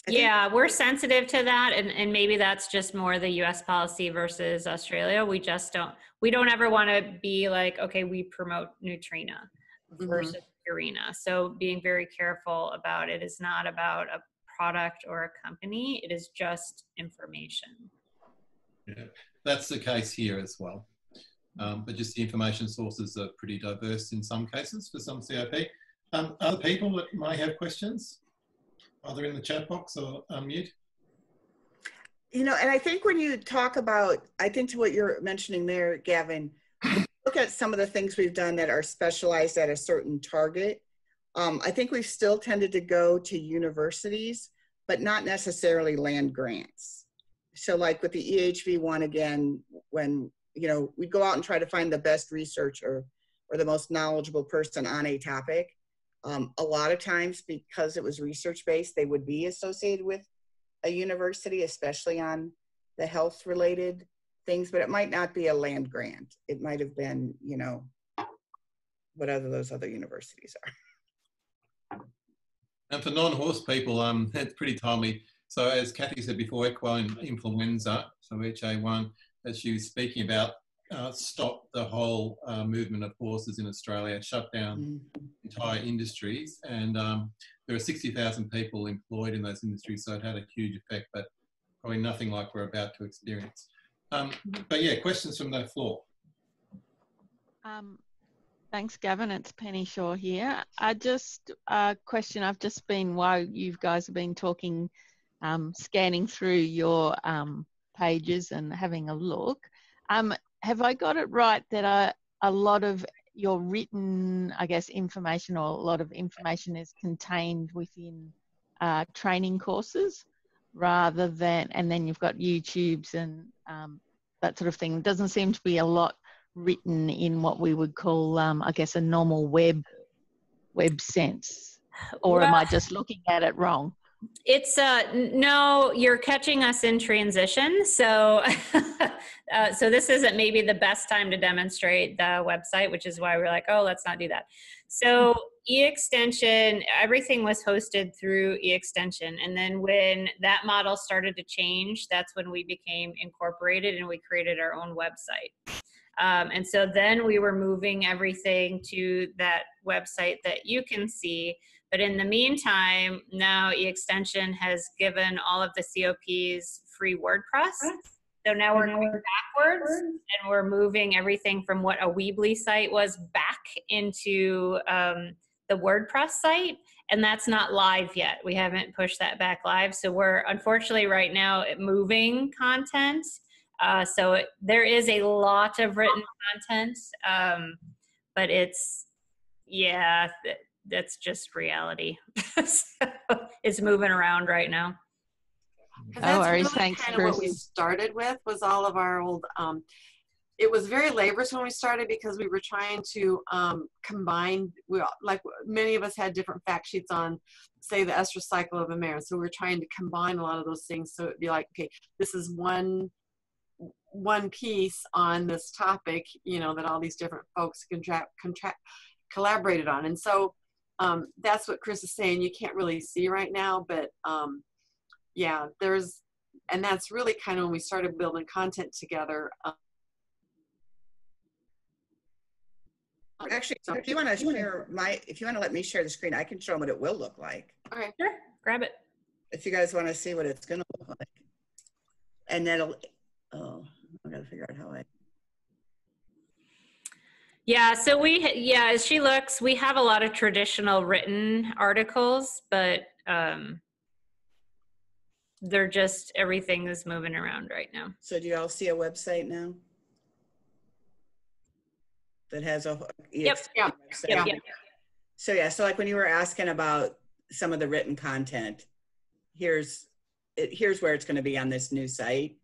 A: Yeah, we're sensitive to that, and, and maybe that's just more the U.S. policy versus Australia. We just don't we don't ever want to be like, okay, we promote Nutrena
B: Mhm.
A: versus Purina. So being very careful about it is not about a product or a company. It is just information.
E: Yeah, that's the case here as well. Um, but just the information sources are pretty diverse in some cases for some COP. Um, other people that may have questions, either in the chat box or unmute.
C: You know, and I think when you talk about, I think to what you're mentioning there, Gavin, look at some of the things we've done that are specialized at a certain target. Um, I think we've still tended to go to universities, but not necessarily land grants. So like with the EHV one again, when, you know, we'd go out and try to find the best researcher or the most knowledgeable person on a topic. Um, a lot of times because it was research based, they would be associated with a university, especially on the health related things, but it might not be a land grant. It might have been, you know, whatever those other universities are.
E: And for non-horse people, um, it's pretty timely. So as Kathy said before, equine influenza, so HA1, as she was speaking about, uh, stopped the whole uh, movement of horses in Australia, shut down
C: Mm.
E: entire industries, and um, there are 60,000 people employed in those industries, so it had a huge effect, but probably nothing like we're about to experience. Um, but yeah, questions from the floor.
F: Um, thanks, Gavin. It's Penny Shaw here. I just a question. I've just been while you guys have been talking, um, scanning through your um, pages and having a look. Um, have I got it right that uh, a lot of your written, I guess, information or a lot of information is contained within uh, training courses rather than, and then you've got YouTubes and um, that sort of thing. Doesn't seem to be a lot written in what we would call, um, I guess, a normal web web sense, or am I just looking at it wrong?
A: It's uh no, you're catching us in transition. So (laughs) uh, so this isn't maybe the best time to demonstrate the website, which is why we're like, oh, let's not do that. So e-extension, everything was hosted through e-extension. And then when that model started to change, that's when we became incorporated and we created our own website. Um, and so then we were moving everything to that website that you can see. But in the meantime, now eExtension has given all of the COPs free WordPress. So now we're going backwards and we're moving everything from what a Weebly site was back into um, the WordPress site. And that's not live yet. We haven't pushed that back live. So we're unfortunately right now moving content. Uh, so it, there is a lot of written content, um, but it's, yeah, th- that's just reality. (laughs) so it's moving around right now.
B: That's
F: worries.
B: really
F: Thanks,
B: kind of what we started with was all of our old. Um, it was very laborious when we started because we were trying to um, combine. We like many of us had different fact sheets on, say the estrus cycle of a mare. So we were trying to combine a lot of those things. So it'd be like, okay, this is one one piece on this topic. You know that all these different folks contract contract collaborated on, and so um, that's what Kris is saying. You can't really see right now, but um, yeah, there's, and that's really kind of when we started building content together. Um,
C: Actually, if you want to share my, if you want to let me share the screen, I can show them what it will look like.
B: All right,
A: Sure, grab it.
C: If you guys want to see what it's going to look like. And that'll, oh, I got to figure out how I,
A: Yeah, so we, yeah, as she looks, we have a lot of traditional written articles, but um, they're just, everything is moving around right now.
C: so do you all see a website now? That has a.
A: Yep.
B: Yeah,
C: website?
B: yeah.
A: Yep.
C: So yeah, so like when you were asking about some of the written content, here's it, here's where it's going to be on this new site.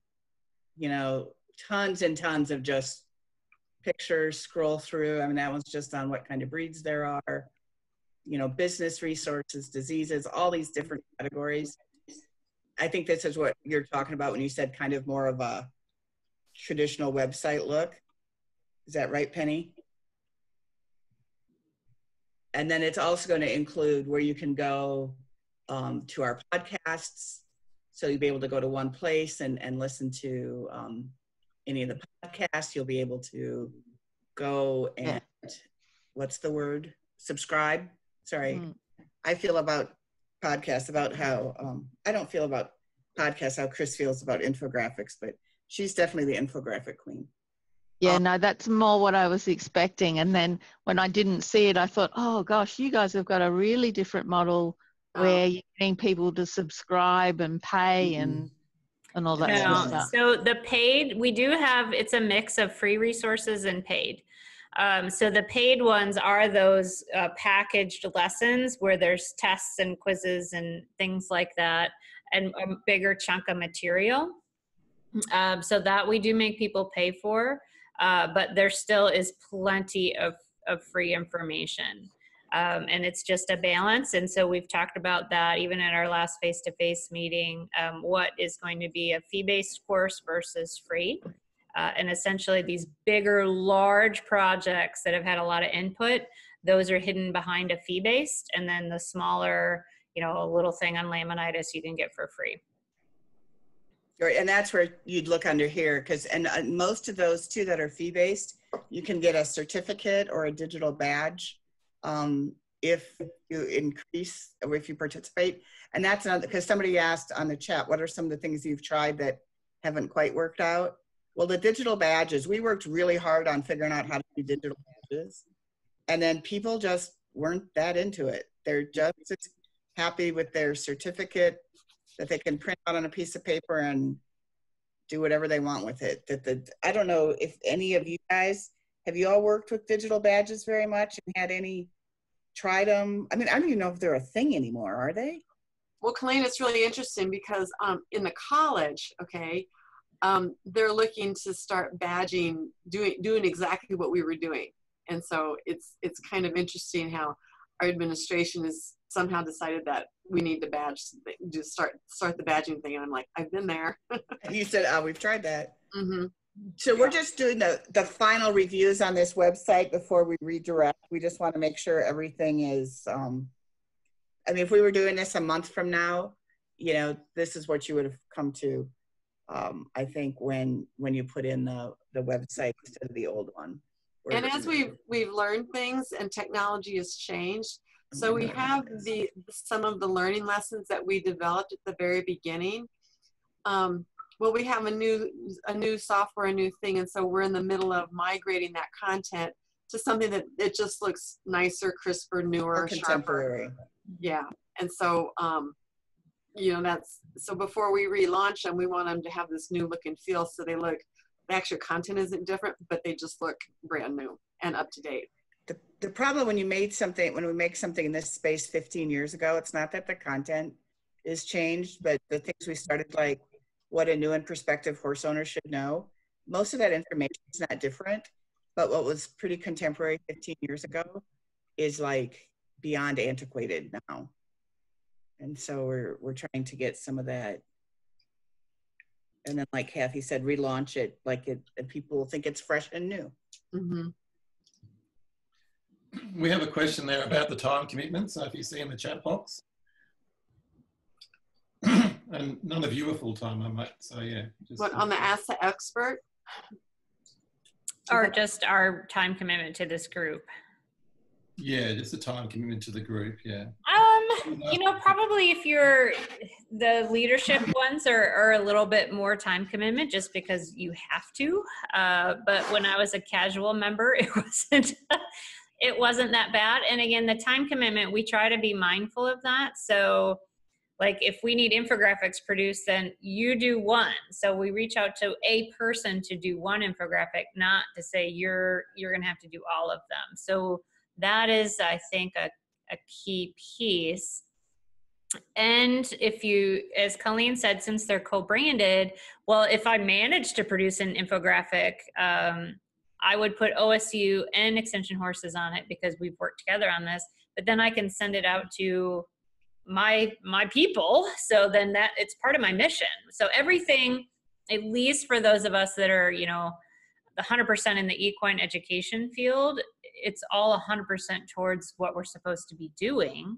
C: You know, tons and tons of just pictures, scroll through. I mean, that one's just on what kind of breeds there are, you know, business resources, diseases, all these different categories. I think this is what you're talking about when you said kind of more of a traditional website look. Is that right, Penny? And then it's also going to include where you can go um, to our podcasts. So you'll be able to go to one place and, and listen to um, any of the podcasts. You'll be able to go and, what's the word? Subscribe. Sorry.
F: Mm.
C: I feel about podcasts about how, um, I don't feel about podcasts how Kris feels about infographics, but she's definitely the infographic queen.
F: Yeah, no, that's more what I was expecting. And then when I didn't see it, I thought, oh gosh, you guys have got a really different model
B: Oh.
F: where you're getting people to subscribe and pay
C: Mm-hmm.
F: and and all that sort of stuff.
A: So the paid, we do have, it's a mix of free resources and paid. Um, so the paid ones are those uh, packaged lessons where there's tests and quizzes and things like that, and a bigger chunk of material. Um, so that we do make people pay for, uh, but there still is plenty of, of free information. Um, and it's just a balance. And so we've talked about that even at our last face to face meeting um, what is going to be a fee based course versus free. Uh, and essentially, these bigger, large projects that have had a lot of input, those are hidden behind a fee based. And then the smaller, you know, a little thing on laminitis you can get for free.
C: Right, and that's where you'd look under here, because, and uh, most of those too that are fee-based, you can get a certificate or a digital badge um, if you increase, or if you participate. And that's another, because somebody asked on the chat, what are some of the things you've tried that haven't quite worked out? Well, the digital badges, we worked really hard on figuring out how to do digital badges. And then people just weren't that into it. They're just happy with their certificate that they can print out on a piece of paper and do whatever they want with it. That the I don't know if any of you guys have you all worked with digital badges very much and had any tried them. I mean, I don't even know if they're a thing anymore. Are they?
B: Well, Colleen, it's really interesting because um, in the college, okay, um, they're looking to start badging, doing doing exactly what we were doing, and so it's it's kind of interesting how our administration has somehow decided that we need to badge, just start start the badging thing, and I'm like, I've been there. (laughs)
C: You said, oh, we've tried that.
B: hmm
C: So we're just doing the, the final reviews on this website before we redirect. We just want to make sure everything is, um, I mean, if we were doing this a month from now, you know, this is what you would have come to. Um, I think when, when you put in the, the website instead of the old one.
B: And as we've we've learned things and technology has changed, so we have the some of the learning lessons that we developed at the very beginning. Um, well, we have a new a new software, a new thing, and so we're in the middle of migrating that content to something that it just looks nicer, crisper, newer,
C: More
B: sharper.
C: contemporary.
B: Yeah, and so um, you know that's so before we relaunch them, we want them to have this new look and feel, so they look. The actual content isn't different, but they just look brand new and up to date.
C: The, the problem when you made something, when we make something in this space 15 years ago, it's not that the content is changed, but the things we started like what a new and prospective horse owner should know, most of that information is not different, but what was pretty contemporary 15 years ago is like beyond antiquated now. And so we're, we're trying to get some of that. And then like Kathy said, relaunch it like it, and people think it's fresh and new.
B: Mm-hmm.
E: We have a question there about the time commitment. So if you see in the chat box, (clears throat) and none of you are full time, I might. So yeah. Just,
B: What on the Ask the Expert?
A: Or just our time commitment to this group.
E: yeah, just the time commitment to the group. Yeah.
A: Um, you know, probably if you're the leadership ones are, are a little bit more time commitment just because you have to. Uh, but when I was a casual member, (laughs) it wasn't it wasn't that bad. And again, the time commitment, we try to be mindful of that. So like if we need infographics produced, then you do one. So we reach out to a person to do one infographic, not to say you're you're gonna have to do all of them. So that is, I think, a a key piece. And if you, as Colleen said, since they're co-branded, well, if I manage to produce an infographic um, I would put OSU and Extension Horses on it because we've worked together on this. But then I can send it out to my my people. So then that it's part of my mission. So everything, at least for those of us that are, you know, the 100% in the equine education field, it's all 100% towards what we're supposed to be doing.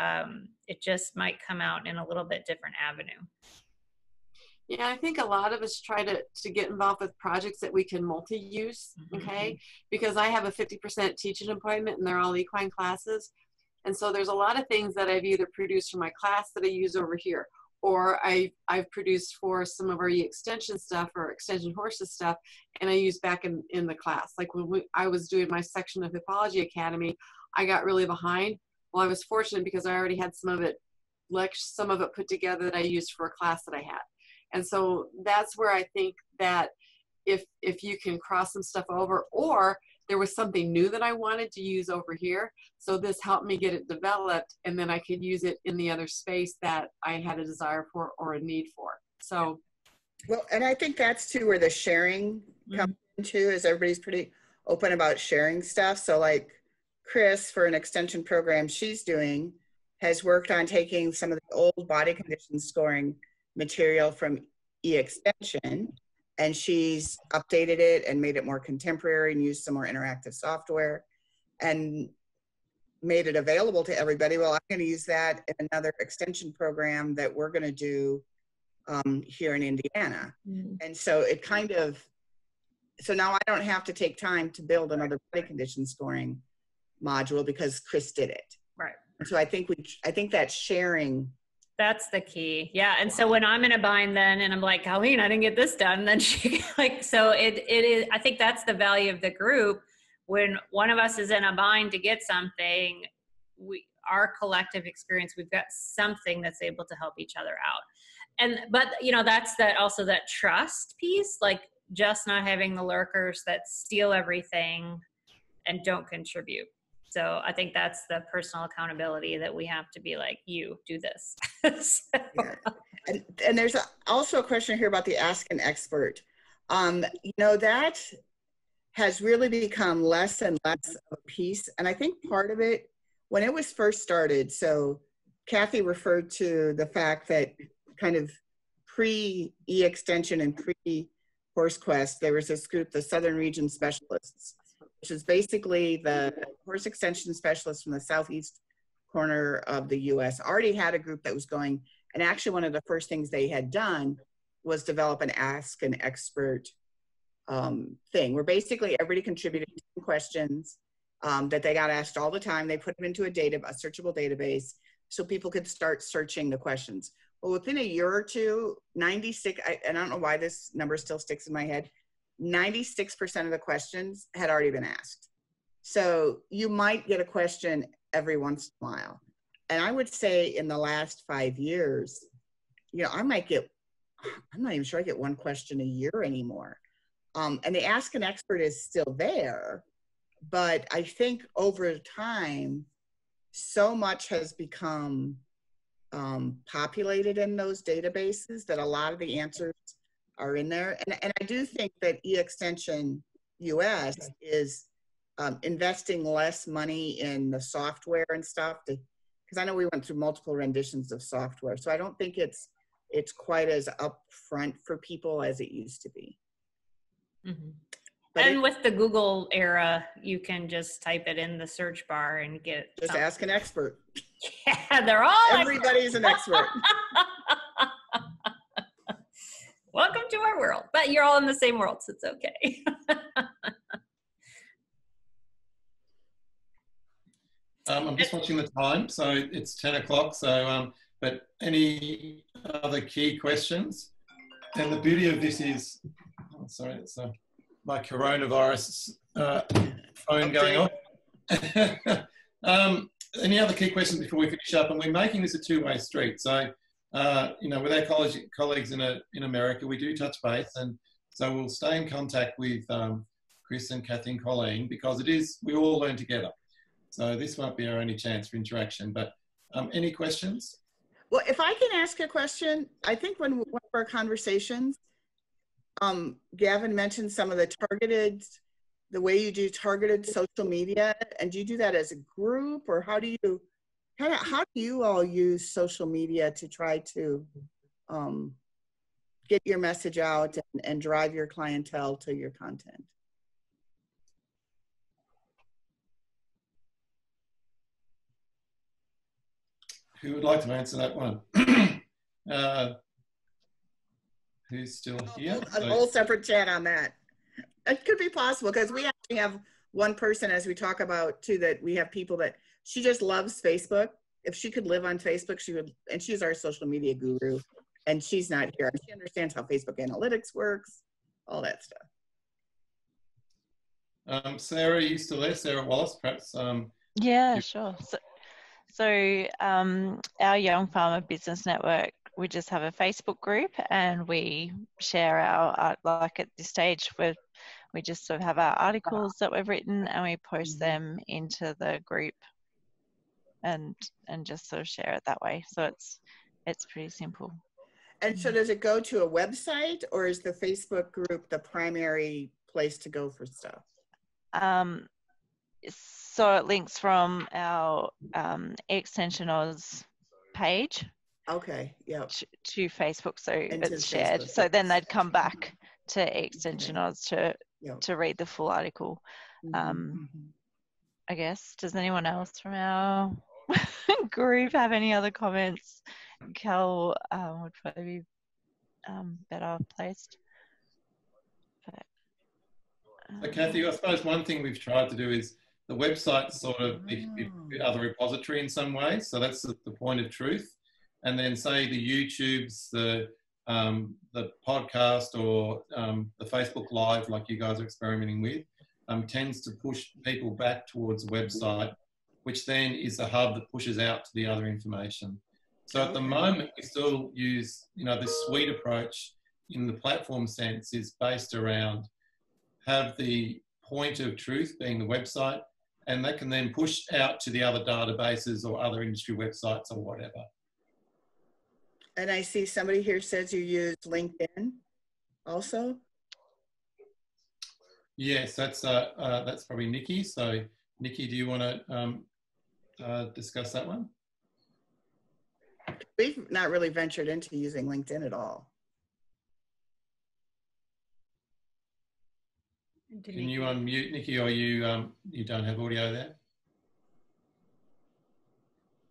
A: Um, it just might come out in a little bit different avenue.
B: Yeah, I think a lot of us try to, to get involved with projects that we can multi-use,
A: Mhm.
B: okay? Because I have a 50% teaching appointment and they're all equine classes. And so there's a lot of things that I've either produced for my class that I use over here, or I, I've produced for some of our e-extension stuff or extension horses stuff, and I use back in, in the class. Like when we, I was doing my section of Hippology Academy, I got really behind. Well, I was fortunate because I already had some of it, some of it put together that I used for a class that I had. And so that's where I think that if if you can cross some stuff over or there was something new that I wanted to use over here. So this helped me get it developed and then I could use it in the other space that I had a desire for or a need for. So
C: Well, and I think that's too where the sharing mm-hmm. comes into is everybody's pretty open about sharing stuff. So like Kris for an extension program she's doing has worked on taking some of the old body condition scoring material from e-extension and she's updated it and made it more contemporary and used some more interactive software and made it available to everybody. Well, I'm going to use that in another extension program that we're going to do um, here in Indiana. And so it kind of, so now I don't have to take time to build another body condition scoring module because Kris did it.
A: Right.
C: And so I think we, I think that sharing,
A: That's the key. Yeah. And so when I'm in a bind then and I'm like, Colleen, I didn't get this done, then (laughs) she like so it it is I think that's the value of the group. When one of us is in a bind to get something, we our collective experience, we've got something that's able to help each other out. And but you know, that's that also that trust piece, like just not having the lurkers that steal everything and don't contribute. So I think that's the personal accountability that we have to be like, you do this. So- (laughs)
C: yeah. and, and there's a, also a question here about the ask an expert. Um, you know, that has really become less and less of a piece. And I think part of it, when it was first started, so Kathy referred to the fact that kind of pre e extension and pre HorseQuest, there was this group, the Southern Region Specialists, which is basically the horse extension specialist from the southeast corner of the US, already had a group that was going. And actually, one of the first things they had done was develop an ask an expert um, thing where basically everybody contributed questions um, that they got asked all the time. They put them into a data, a searchable database, so people could start searching the questions. Well, within a year or two, 96, I, and I don't know why this number still sticks in my head, 96% of the questions had already been asked. So you might get a question every once in a while. And I would say in the last five years, you know, I might get, I'm not even sure I get one question a year anymore. Um, and the Ask an Expert is still there. But I think over time, so much has become um, populated in those databases that a lot of the answers are in there. And, and I do think that eExtension US is um, investing less money in the software and stuff because I know we went through multiple renditions of software. So I don't think it's it's quite as upfront for people as it used to be.
A: Mhm. And
C: it-
A: with the Google era, you can just type it in the search bar and get.
C: Just
A: something.
C: ask an expert. (laughs)
A: Yeah, they're all.
C: Everybody's an expert. (laughs)
A: Welcome to our world, but you're all in the same world, so it's okay. (laughs)
E: Um, I'm just watching the time, so it's 10 o'clock. So, um, but any other key questions? And the beauty of this is, oh, sorry, it's uh, my coronavirus uh, phone going off. (laughs) um, any other key questions before we finish up? And we're making this a two-way street. So, uh, you know, with our college, colleagues in, a, in America, we do touch base. And so we'll stay in contact with um, Kris and Kathy and Colleen because it is, we all learn together. So this might be our only chance for interaction. But um, any questions?
C: Well, if I can ask a question, I think when one of our conversations, um, Gavin mentioned some of the targeted the way you do targeted social media? And do you do that as a group or how do you, how, do- how do you all use social media to try to um, get your message out and, and drive your clientele to your content?
E: Who would like to answer that one? (clears throat) uh, who's still here?
C: A
E: So-
C: whole separate chat on that. It could be possible because we actually have one person, as we talk about too, that we have people that she just loves Facebook. If she could live on Facebook, she would, and she's our social media guru. And she's not here. She understands how Facebook analytics works, all that stuff.
E: Um, Sarah, are you still there? Sarah Wallace, perhaps. Um,
D: Yeah, sure. So, so um, our Young Farmer Business Network, we just have a Facebook group and we share our art. Like at this stage, we we just sort of have our articles that we've written and we post them into the group, and and just sort of share it that way. So it's it's pretty simple.
C: And so does it go to a website or is the Facebook group the primary place to go for stuff?
D: Um, so it links from our um, Extension Oz page
C: Okay, yep.
D: to, to Facebook, so
C: Into
D: it's shared.
C: Facebook,
D: So then they'd come back to Extension Oz to
C: Yep.
D: to read the full article. Um, I guess. Does anyone else from our (laughs) group have any other comments? Cal um, would probably be um, better placed. But,
E: so
D: um,
E: Kathy, I suppose one thing we've tried to do is the website sort of
C: Oh.
E: other repository in some way. So that's the, the point of truth. And then say the YouTubes, the um, the podcast or um, the Facebook Live, like you guys are experimenting with, um, tends to push people back towards the website, which then is the hub that pushes out to the other information. So at the moment, we still use, you know, this suite approach in the platform sense is based around have the point of truth being the website, and that can then push out to the other databases or other industry websites or whatever.
C: And I see somebody here says you use LinkedIn also.
E: Yes, that's uh, uh, that's probably Nikki. So, Nikki, do you want to um, uh, discuss that one?
C: We've not really ventured into using LinkedIn at all.
E: Can you unmute Nikki, or you um, you don't have audio there?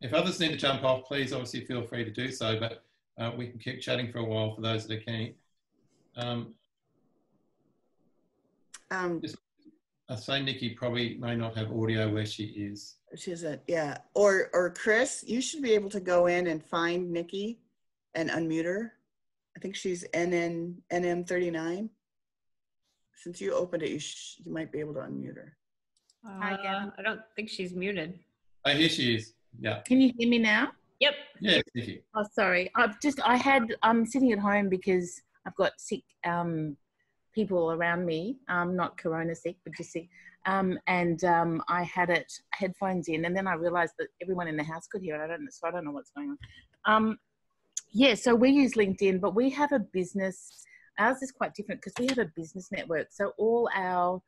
E: If others need to jump off, please obviously feel free to do so. But uh, we can keep chatting for a while for those that are keen. Um,
C: Um, just,
E: I say Nikki probably may not have audio where she is.
C: Which is it? Yeah. Or or Kris, you should be able to go in and find Nikki and unmute her. I think she's NN NM39. Since you opened it, you, sh- you might be able to unmute her.
A: Hi,
G: Gavin.
A: I don't think she's muted.
E: Oh, here she is. Yeah.
G: Can you hear me now?
A: Yep.
E: Yeah, Nikki.
G: Oh, sorry. I've just I had I'm sitting at home because I've got sick um, people around me. Um, not corona sick, but just sick. Um, and um, I had it headphones in, and then I realised that everyone in the house could hear it. I don't know, so I don't know what's going on. Um, yeah, so we use LinkedIn, but we have a business. Ours is quite different because we have a business network. So all our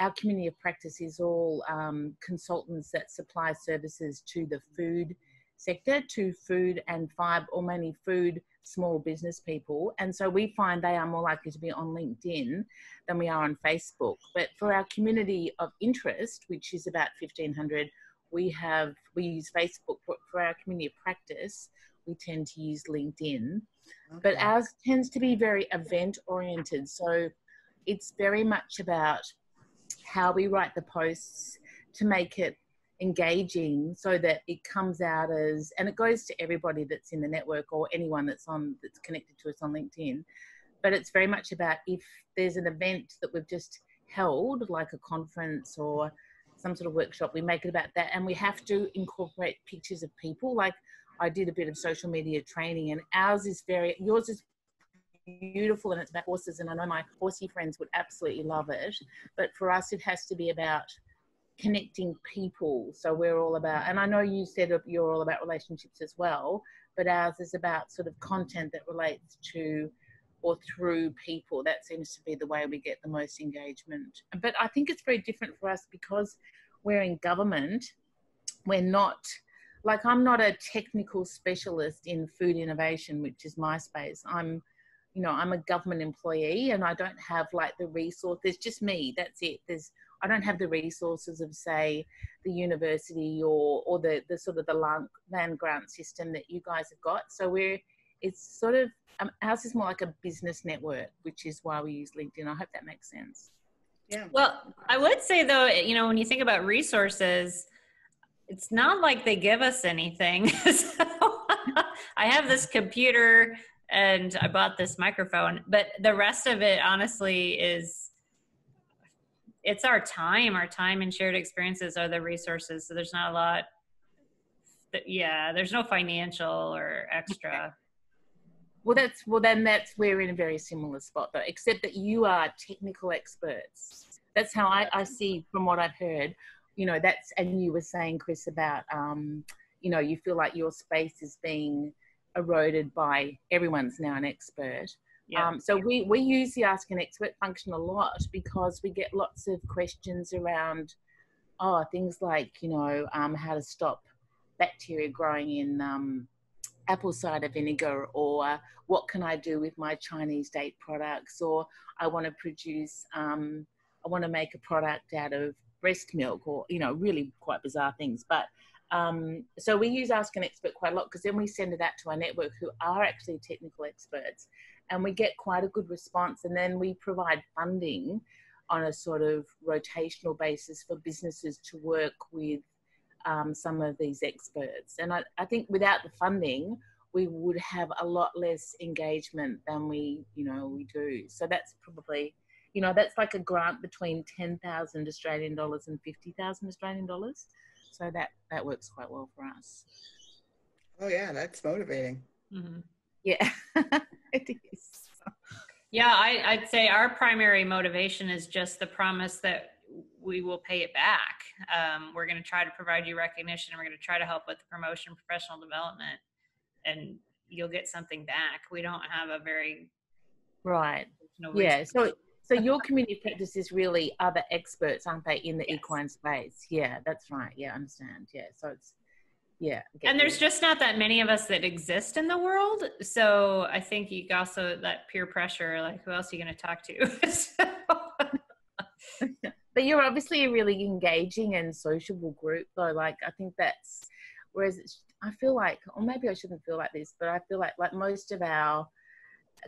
G: our community of practice is all um, consultants that supply services to the food sector, to food and five or many food small business people. And so we find they are more likely to be on LinkedIn than we are on Facebook. But for our community of interest, which is about 1500, we have, we use Facebook for, for our community of practice. We tend to use LinkedIn, but ours tends to be very event oriented. So it's very much about how we write the posts to make it engaging so that it comes out as and it goes to everybody that's in the network or anyone that's on that's connected to us on linkedin. But it's very much about if there's an event that we've just held like a conference or some sort of workshop we make it about that. And we have to incorporate pictures of people. Like i did a bit of social media training and ours is very yours is beautiful and it's about horses. And i know my horsey friends would absolutely love it. But for us it has to be about connecting people so we're all about and i know you said you're all about relationships as well but ours is about sort of content that relates to or through people. That seems to be the way we get the most engagement. But I think it's very different for us because we're in government. We're not like I'm not a technical specialist in food innovation, which is my space. I'm, you know, I'm a government employee and I don't have like the resource. There's just me. That's it. There's I don't have the resources of say the university or or the the sort of the land, land grant system that you guys have got. So we're it's sort of um, ours is more like a business network, which is why we use LinkedIn. I hope that makes sense.
A: Yeah. Well, I would say though, you know, when you think about resources, it's not like they give us anything. (laughs) so (laughs) I have this computer and I bought this microphone, but the rest of it honestly is it's our time, our time and shared experiences are the resources. So there's not a lot yeah, there's no financial or extra.
G: Well, that's well. Then that's we're in a very similar spot, though, except that you are technical experts. That's how I, I see from what I've heard you know that's and you were saying kris about um you know you feel like your space is being eroded by everyone's now an expert yeah. Um, so we, we use the ask an expert function a lot because we get lots of questions around oh things like you know um, how to stop bacteria growing in um, apple cider vinegar or what can i do with my chinese date products or i want to produce um, i want to make a product out of breast milk or you know really quite bizarre things but um, so we use ask an expert quite a lot because then we send it out to our network who are actually technical experts and we get quite a good response and then we provide funding on a sort of rotational basis for businesses to work with um, some of these experts and I, I think without the funding we would have a lot less engagement than we you know we do so that's probably you know, that's like a grant between 10,000 Australian dollars and 50,000 Australian dollars. So that, that works quite well for us.
C: Oh yeah, that's motivating.
G: Mm-hmm. Yeah, (laughs) it is.
A: Yeah, I, I'd say our primary motivation is just the promise that we will pay it back. Um, we're going to try to provide you recognition and we're going to try to help with the promotion, professional development, and you'll get something back. We don't have a very
G: right. Yeah. So so your (laughs) community practice is really other experts, aren't they, in the yes. equine space? Yeah, that's right. Yeah, I understand. Yeah, so it's yeah.
A: And there's just not that many of us that exist in the world. So I think you also that peer pressure, like who else are you going to talk to? (laughs) (laughs)
G: but you're obviously a really engaging and sociable group, though. Like I think that's whereas it's, I feel like, or maybe I shouldn't feel like this, but I feel like like most of our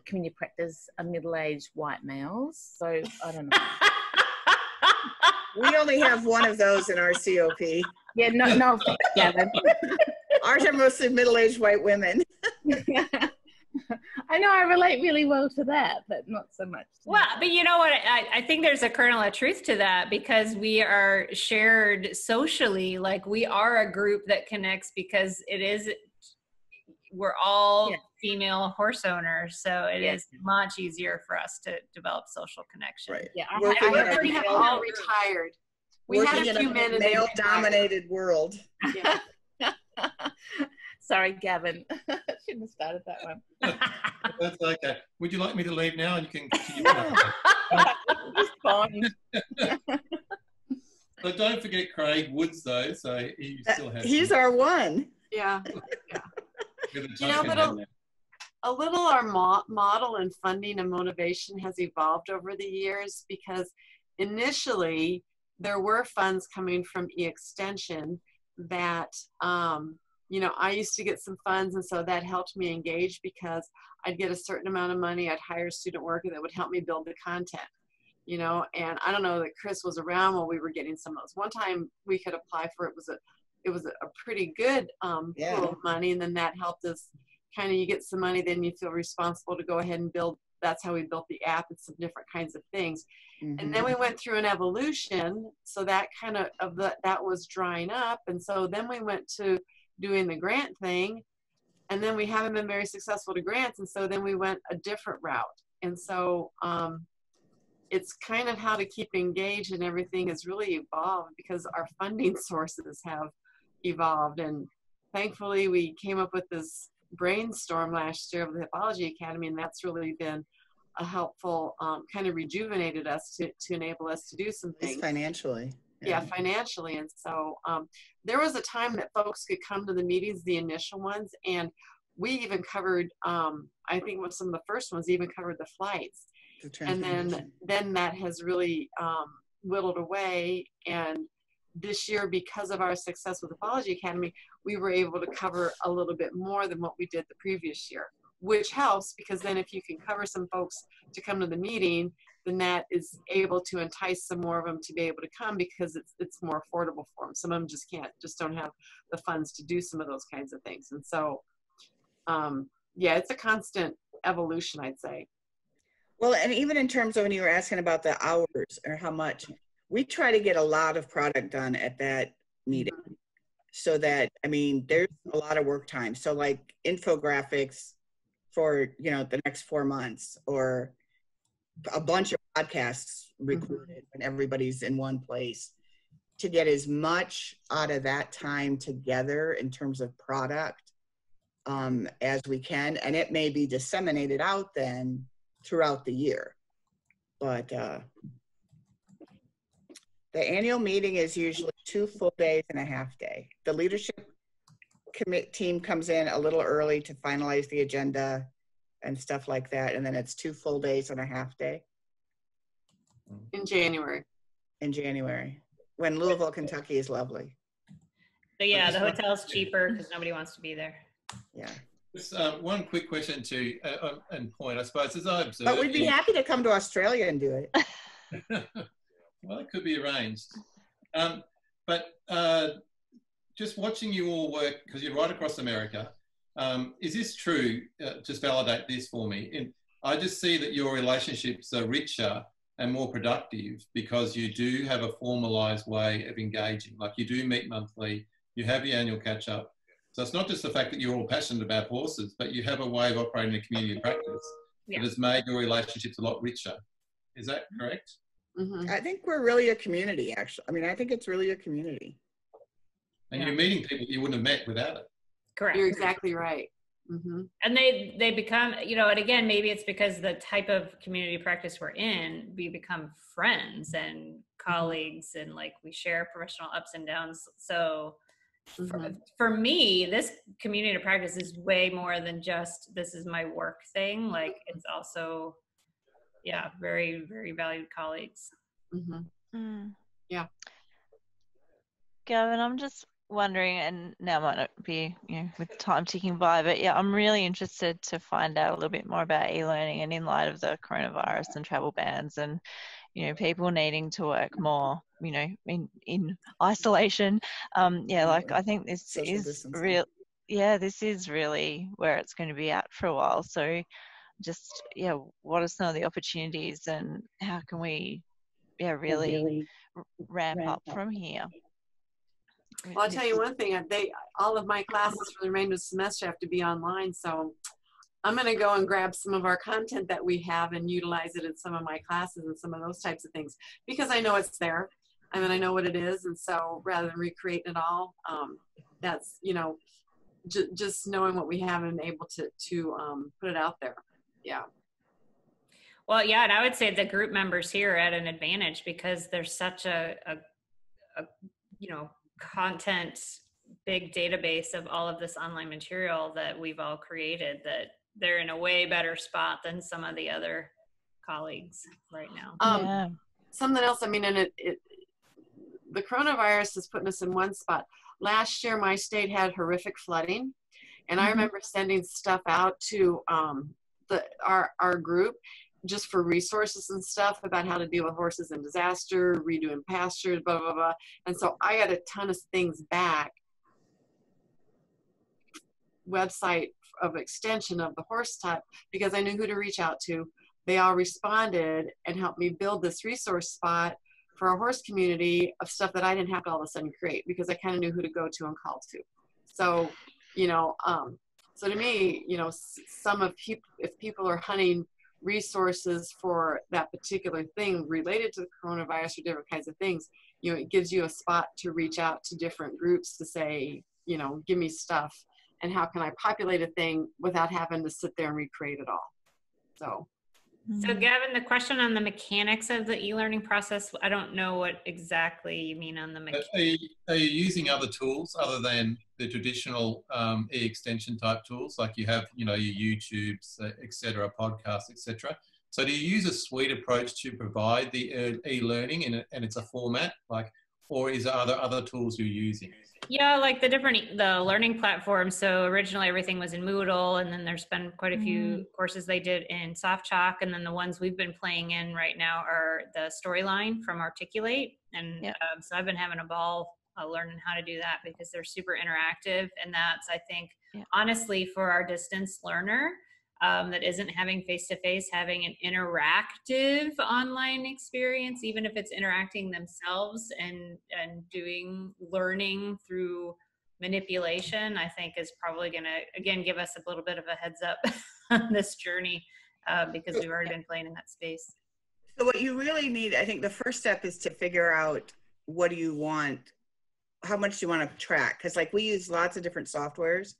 G: community practice are middle-aged white males. So I don't know. (laughs)
C: we only have one of those in our COP.
G: Yeah, no, no, (laughs) Gavin. (laughs)
C: Ours are mostly middle-aged white women. (laughs)
G: I know I relate really well to that, but not so much.
A: Well, but you know what? I, I think there's a kernel of truth to that because we are shared socially. Like we are a group that connects because it is we're all yeah. female horse owners, so it is much easier for us to develop social connection.
C: Right.
B: Yeah, I, I, I already have all retired.
C: We had a few men in a male-dominated world. Yeah. (laughs)
G: Sorry, Gavin. (laughs) Shouldn't have started that one. (laughs)
E: That's okay. Would you like me to leave now? And you can continue.
G: it's fine.
E: but don't forget Craig Woods, though. So he uh, still has.
C: He's our one.
B: Yeah. yeah you know, but a, a little our mo model and funding and motivation has evolved over the years because initially there were funds coming from e-extension that um, you know i used to get some funds and so that helped me engage because i'd get a certain amount of money i'd hire a student worker that would help me build the content you know and i don't know that kris was around while we were getting some of those one time we could apply for it was a it was a, pretty good um, yeah. pool of money, and then that helped us. Kind of, you get some money, then you feel responsible to go ahead and build. That's how we built the app and some different kinds of things. Mm-hmm. And then we went through an evolution, so that kind of of the, that was drying up, and so then we went to doing the grant thing, and then we haven't been very successful to grants, and so then we went a different route. And so um, it's kind of how to keep engaged and everything has really evolved because our funding (laughs) sources have evolved. And thankfully, we came up with this brainstorm last year of the Hippology Academy, and that's really been a helpful um, kind of rejuvenated us to, to enable us to do some things
C: financially.
B: yeah, financially. And so um, there was a time that folks could come to the meetings, the initial ones, and we even covered. Um, I think with some of the first ones even covered the flights,
C: The
B: and then then that has really um, whittled away. And this year, because of our success with Hippology Academy, we were able to cover a little bit more than what we did the previous year, which helps because then if you can cover some folks to come to the meeting, then that is able to entice some more of them to be able to come because it's it's more affordable for them. Some of them just can't, just don't have the funds to do some of those kinds of things. And so, um, yeah, it's a constant evolution, I'd say.
C: Well, and even in terms of when you were asking about the hours or how much, we try to get a lot of product done at that meeting. So that, I mean, there's a lot of work time. So like infographics for, you know, the next four months or a bunch of podcasts recorded when everybody's in one place to get as much out of that time together in terms of product um, as we can. And it may be disseminated out then throughout the year. But uh, the annual meeting is usually two full days and a half day. The leadership commit team comes in a little early to finalize the agenda and stuff like that. And then it's two full days and a half day
B: in January.
C: in January when Louisville, Kentucky is lovely.
A: But yeah, the
E: just want-
A: hotel's cheaper because nobody wants to be there.
C: Yeah.
E: Just uh, one quick question to uh, uh, and point, I suppose, as I observe.
C: But we'd be happy to come to Australia and do it. (laughs)
E: well, it could be arranged. Um, but uh, just watching you all work, because you're right across America, um, is this true? Uh, just validate this for me. In, I just see that your relationships are richer and more productive because you do have a formalized way of engaging. Like you do meet monthly, you have your annual catch up. So it's not just the fact that you're all passionate about horses, but you have a way of operating a community practice
A: Yeah.
E: that has made your relationships a lot richer. Is that correct?
B: Hmm
C: I think we're really a community, actually. I mean, I think it's really a community.
E: And
A: Yeah.
E: you're meeting people you wouldn't have met without it.
A: Correct.
B: You're exactly right. hmm
A: and they they become you know and again maybe it's because the type of community practice we're in we become friends and colleagues and like we share professional ups and downs so for,
B: Mhm.
A: for me this community practice is way more than just this is my work thing like it's also yeah very very valued colleagues
B: hmm
D: Mm.
B: Yeah.
D: Gavin, I'm just wondering, and now might not be, you know, with time ticking by, but yeah, I'm really interested to find out a little bit more about e-learning and in light of the coronavirus and travel bans and, you know, people needing to work more, you know, in, in isolation. Um, yeah, like I think this
C: Social
D: is
C: distancing.
D: real. Yeah, this is really where it's going to be at for a while. So just, yeah, what are some of the opportunities and how can we, yeah, really ramp up from here?
B: Well, I'll tell you one thing. uh, They all of my classes for the remainder of the semester have to be online, so I'm going to go and grab some of our content that we have and utilize it in some of my classes and some of those types of things because I know it's there. I mean, I know what it is, and so rather than recreating it all, um, that's you know, j- just knowing what we have and able to to um, put it out there. Yeah.
A: Well, yeah, and I would say the group members here are at an advantage because there's such a, a, a you know, content big database of all of this online material that we've all created that they're in a way better spot than some of the other colleagues right now.
B: Um,
D: yeah.
B: something else i mean and it, it the coronavirus is putting us in one spot last year my state had horrific flooding and i
D: Mhm.
B: remember sending stuff out to um, the our, our group just for resources and stuff about how to deal with horses in disaster redoing pastures blah blah blah and so i got a ton of things back website of extension of the horse type because i knew who to reach out to they all responded and helped me build this resource spot for a horse community of stuff that I didn't have to all of a sudden create because I kind of knew who to go to and call to. So, you know, um, so to me, you know, some of if people are hunting resources for that particular thing related to the coronavirus or different kinds of things, you know, it gives you a spot to reach out to different groups to say, you know, give me stuff and how can I populate a thing without having to sit there and recreate it all. So,
A: So Gavin, the question on the mechanics of the e-learning process, I don't know what exactly you mean on the mechanics.
E: Are you, are you using other tools other than the traditional um, e-extension type tools, like you have, you know, your YouTubes, uh, etc., podcasts, etc. So do you use a suite approach to provide the uh, e-learning and it's a format, like, or is there other other tools you're using?
A: Yeah, like the different the learning platforms. So originally everything was in Moodle, and then there's been quite a few courses they did in SoftChalk, and then the ones we've been playing in right now are the Storyline from Articulate, and
D: Yep.
A: um, so I've been having a ball uh, learning how to do that because they're super interactive, and that's I think
D: Yep.
A: honestly for our distance learner. Um, that isn't having face to face, having an interactive online experience, even if it's interacting themselves and and doing learning through manipulation, I think is probably going to again give us a little bit of a heads up (laughs) on this journey uh, because we've already been playing in that space.
C: So what you really need, I think the first step is to figure out what do you want, how much do you want to track? Because like we use lots of different softwares,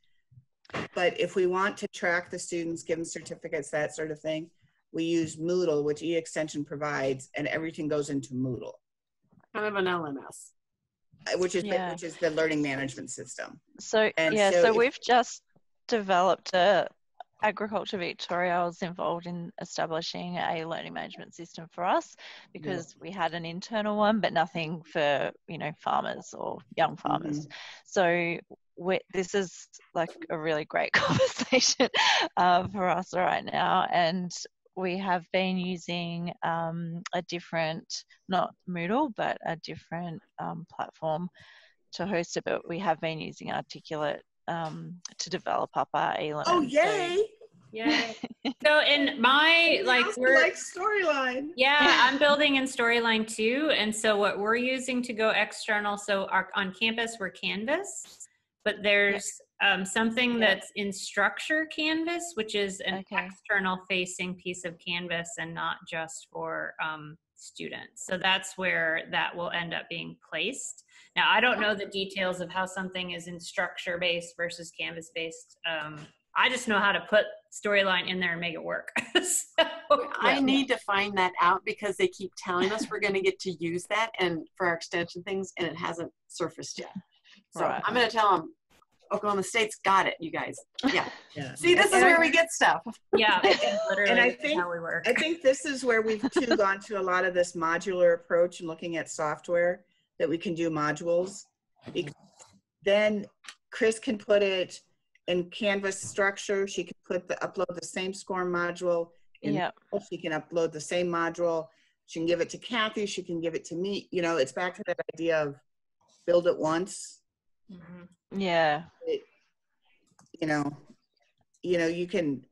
C: but if we want to track the students, give them certificates, that sort of thing, we use Moodle, which e-extension provides, and everything goes into Moodle,
B: Kind of an LMS.
C: uh, which is
D: Yeah.
C: which is the learning management system.
D: So
C: And
D: yeah,
C: so
D: so,
C: if-
D: we've just developed a Agriculture Victoria was involved in establishing a learning management system for us because we had an internal one, but nothing for you know farmers or young farmers. So this is like a really great (laughs) conversation uh, for us right now, and we have been using um, a different, not Moodle, but a different um, platform to host it. But we have been using Articulate um, to develop up our e-learning.
C: Oh
D: So-
C: yay!
A: Yeah. (laughs) so in my like we're
C: like storyline.
A: Yeah, I'm building in Storyline too. And so what we're using to go external, so our, on campus we're Canvas, but there's um, something
D: Yeah.
A: that's Instructure Canvas, which is an
D: Okay.
A: external facing piece of Canvas and not just for um, students. So that's where that will end up being placed. Now, I don't know the details of how something is Instructure based versus Canvas based. Um, I just know how to put Storyline in there and make it work. (laughs) so,
B: I need to find that out because they keep telling us we're going to get to use that and for our extension things, and it hasn't surfaced yet. So
D: Right.
B: I'm going to tell them Oklahoma State's got it, you guys. Yeah. (laughs)
C: Yeah.
B: See, this is
C: I-
B: where we get stuff.
A: Yeah, (laughs) literally
C: And I think-
A: how we work.
C: I think this is where we've too (laughs) gone to a lot of this modular approach and looking at software that we can do modules. Then Kris can put it in Canvas structure. She can put the upload the same SCORM module. In
D: Yep.
C: She can upload the same module. She can give it to Kathy. She can give it to me. You know, it's back to that idea of build it once.
A: Mhm.
D: Yeah.
C: you know, you know, you can,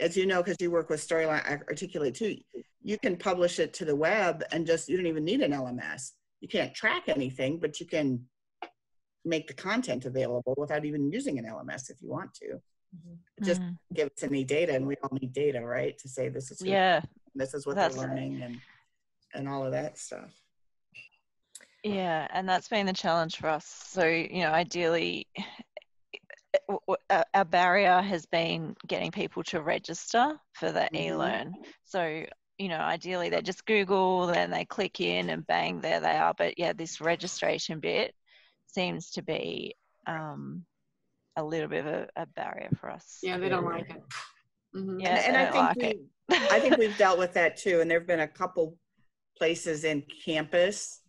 C: as you know, because you work with Storyline Articulate too, you can publish it to the web and just, you don't even need an LMS. You can't track anything, but you can make the content available without even using an LMS if you want to. Just
D: Mhm.
C: give us any data, and we all need data, right, to say this is who-
D: yeah.
C: this is what
D: that's-
C: they're learning and and all of that stuff.
D: Yeah, and that's been the challenge for us. So, you know, ideally, (sighs) our barrier has been getting people to register for the
C: Mhm.
D: e-learn. So, you know, ideally they just Google, then they click in and bang, there they are. But yeah, this registration bit seems to be um, a little bit of a, a barrier for us.
B: Yeah, they don't like it. Mhm.
D: Yeah,
C: and, and I think
D: like
C: we. I think (laughs) we've dealt with that too. And there have been a couple places in campus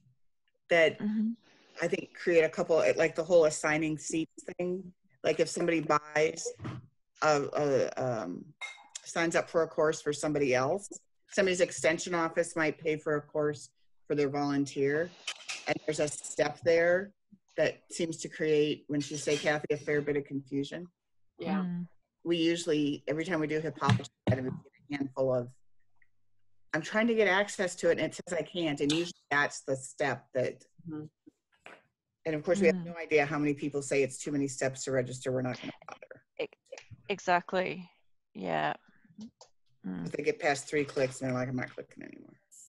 C: that
D: Mhm.
C: I think create a couple, like the whole assigning seats thing. Like if somebody buys, a, a, um, signs up for a course for somebody else, somebody's extension office might pay for a course for their volunteer. And there's a step there that seems to create, when you say Kathy, a fair bit of confusion.
B: Yeah.
D: Mm.
C: We usually, every time we do hippology, we get a handful of, I'm trying to get access to it and it says I can't. And usually that's the step that
B: Mhm.
C: and of course, we have
D: Mm.
C: no idea how many people say it's too many steps to register. We're not going to bother.
D: Exactly. Yeah. Mm.
C: If they get past three clicks and they're like, I'm not clicking anymore.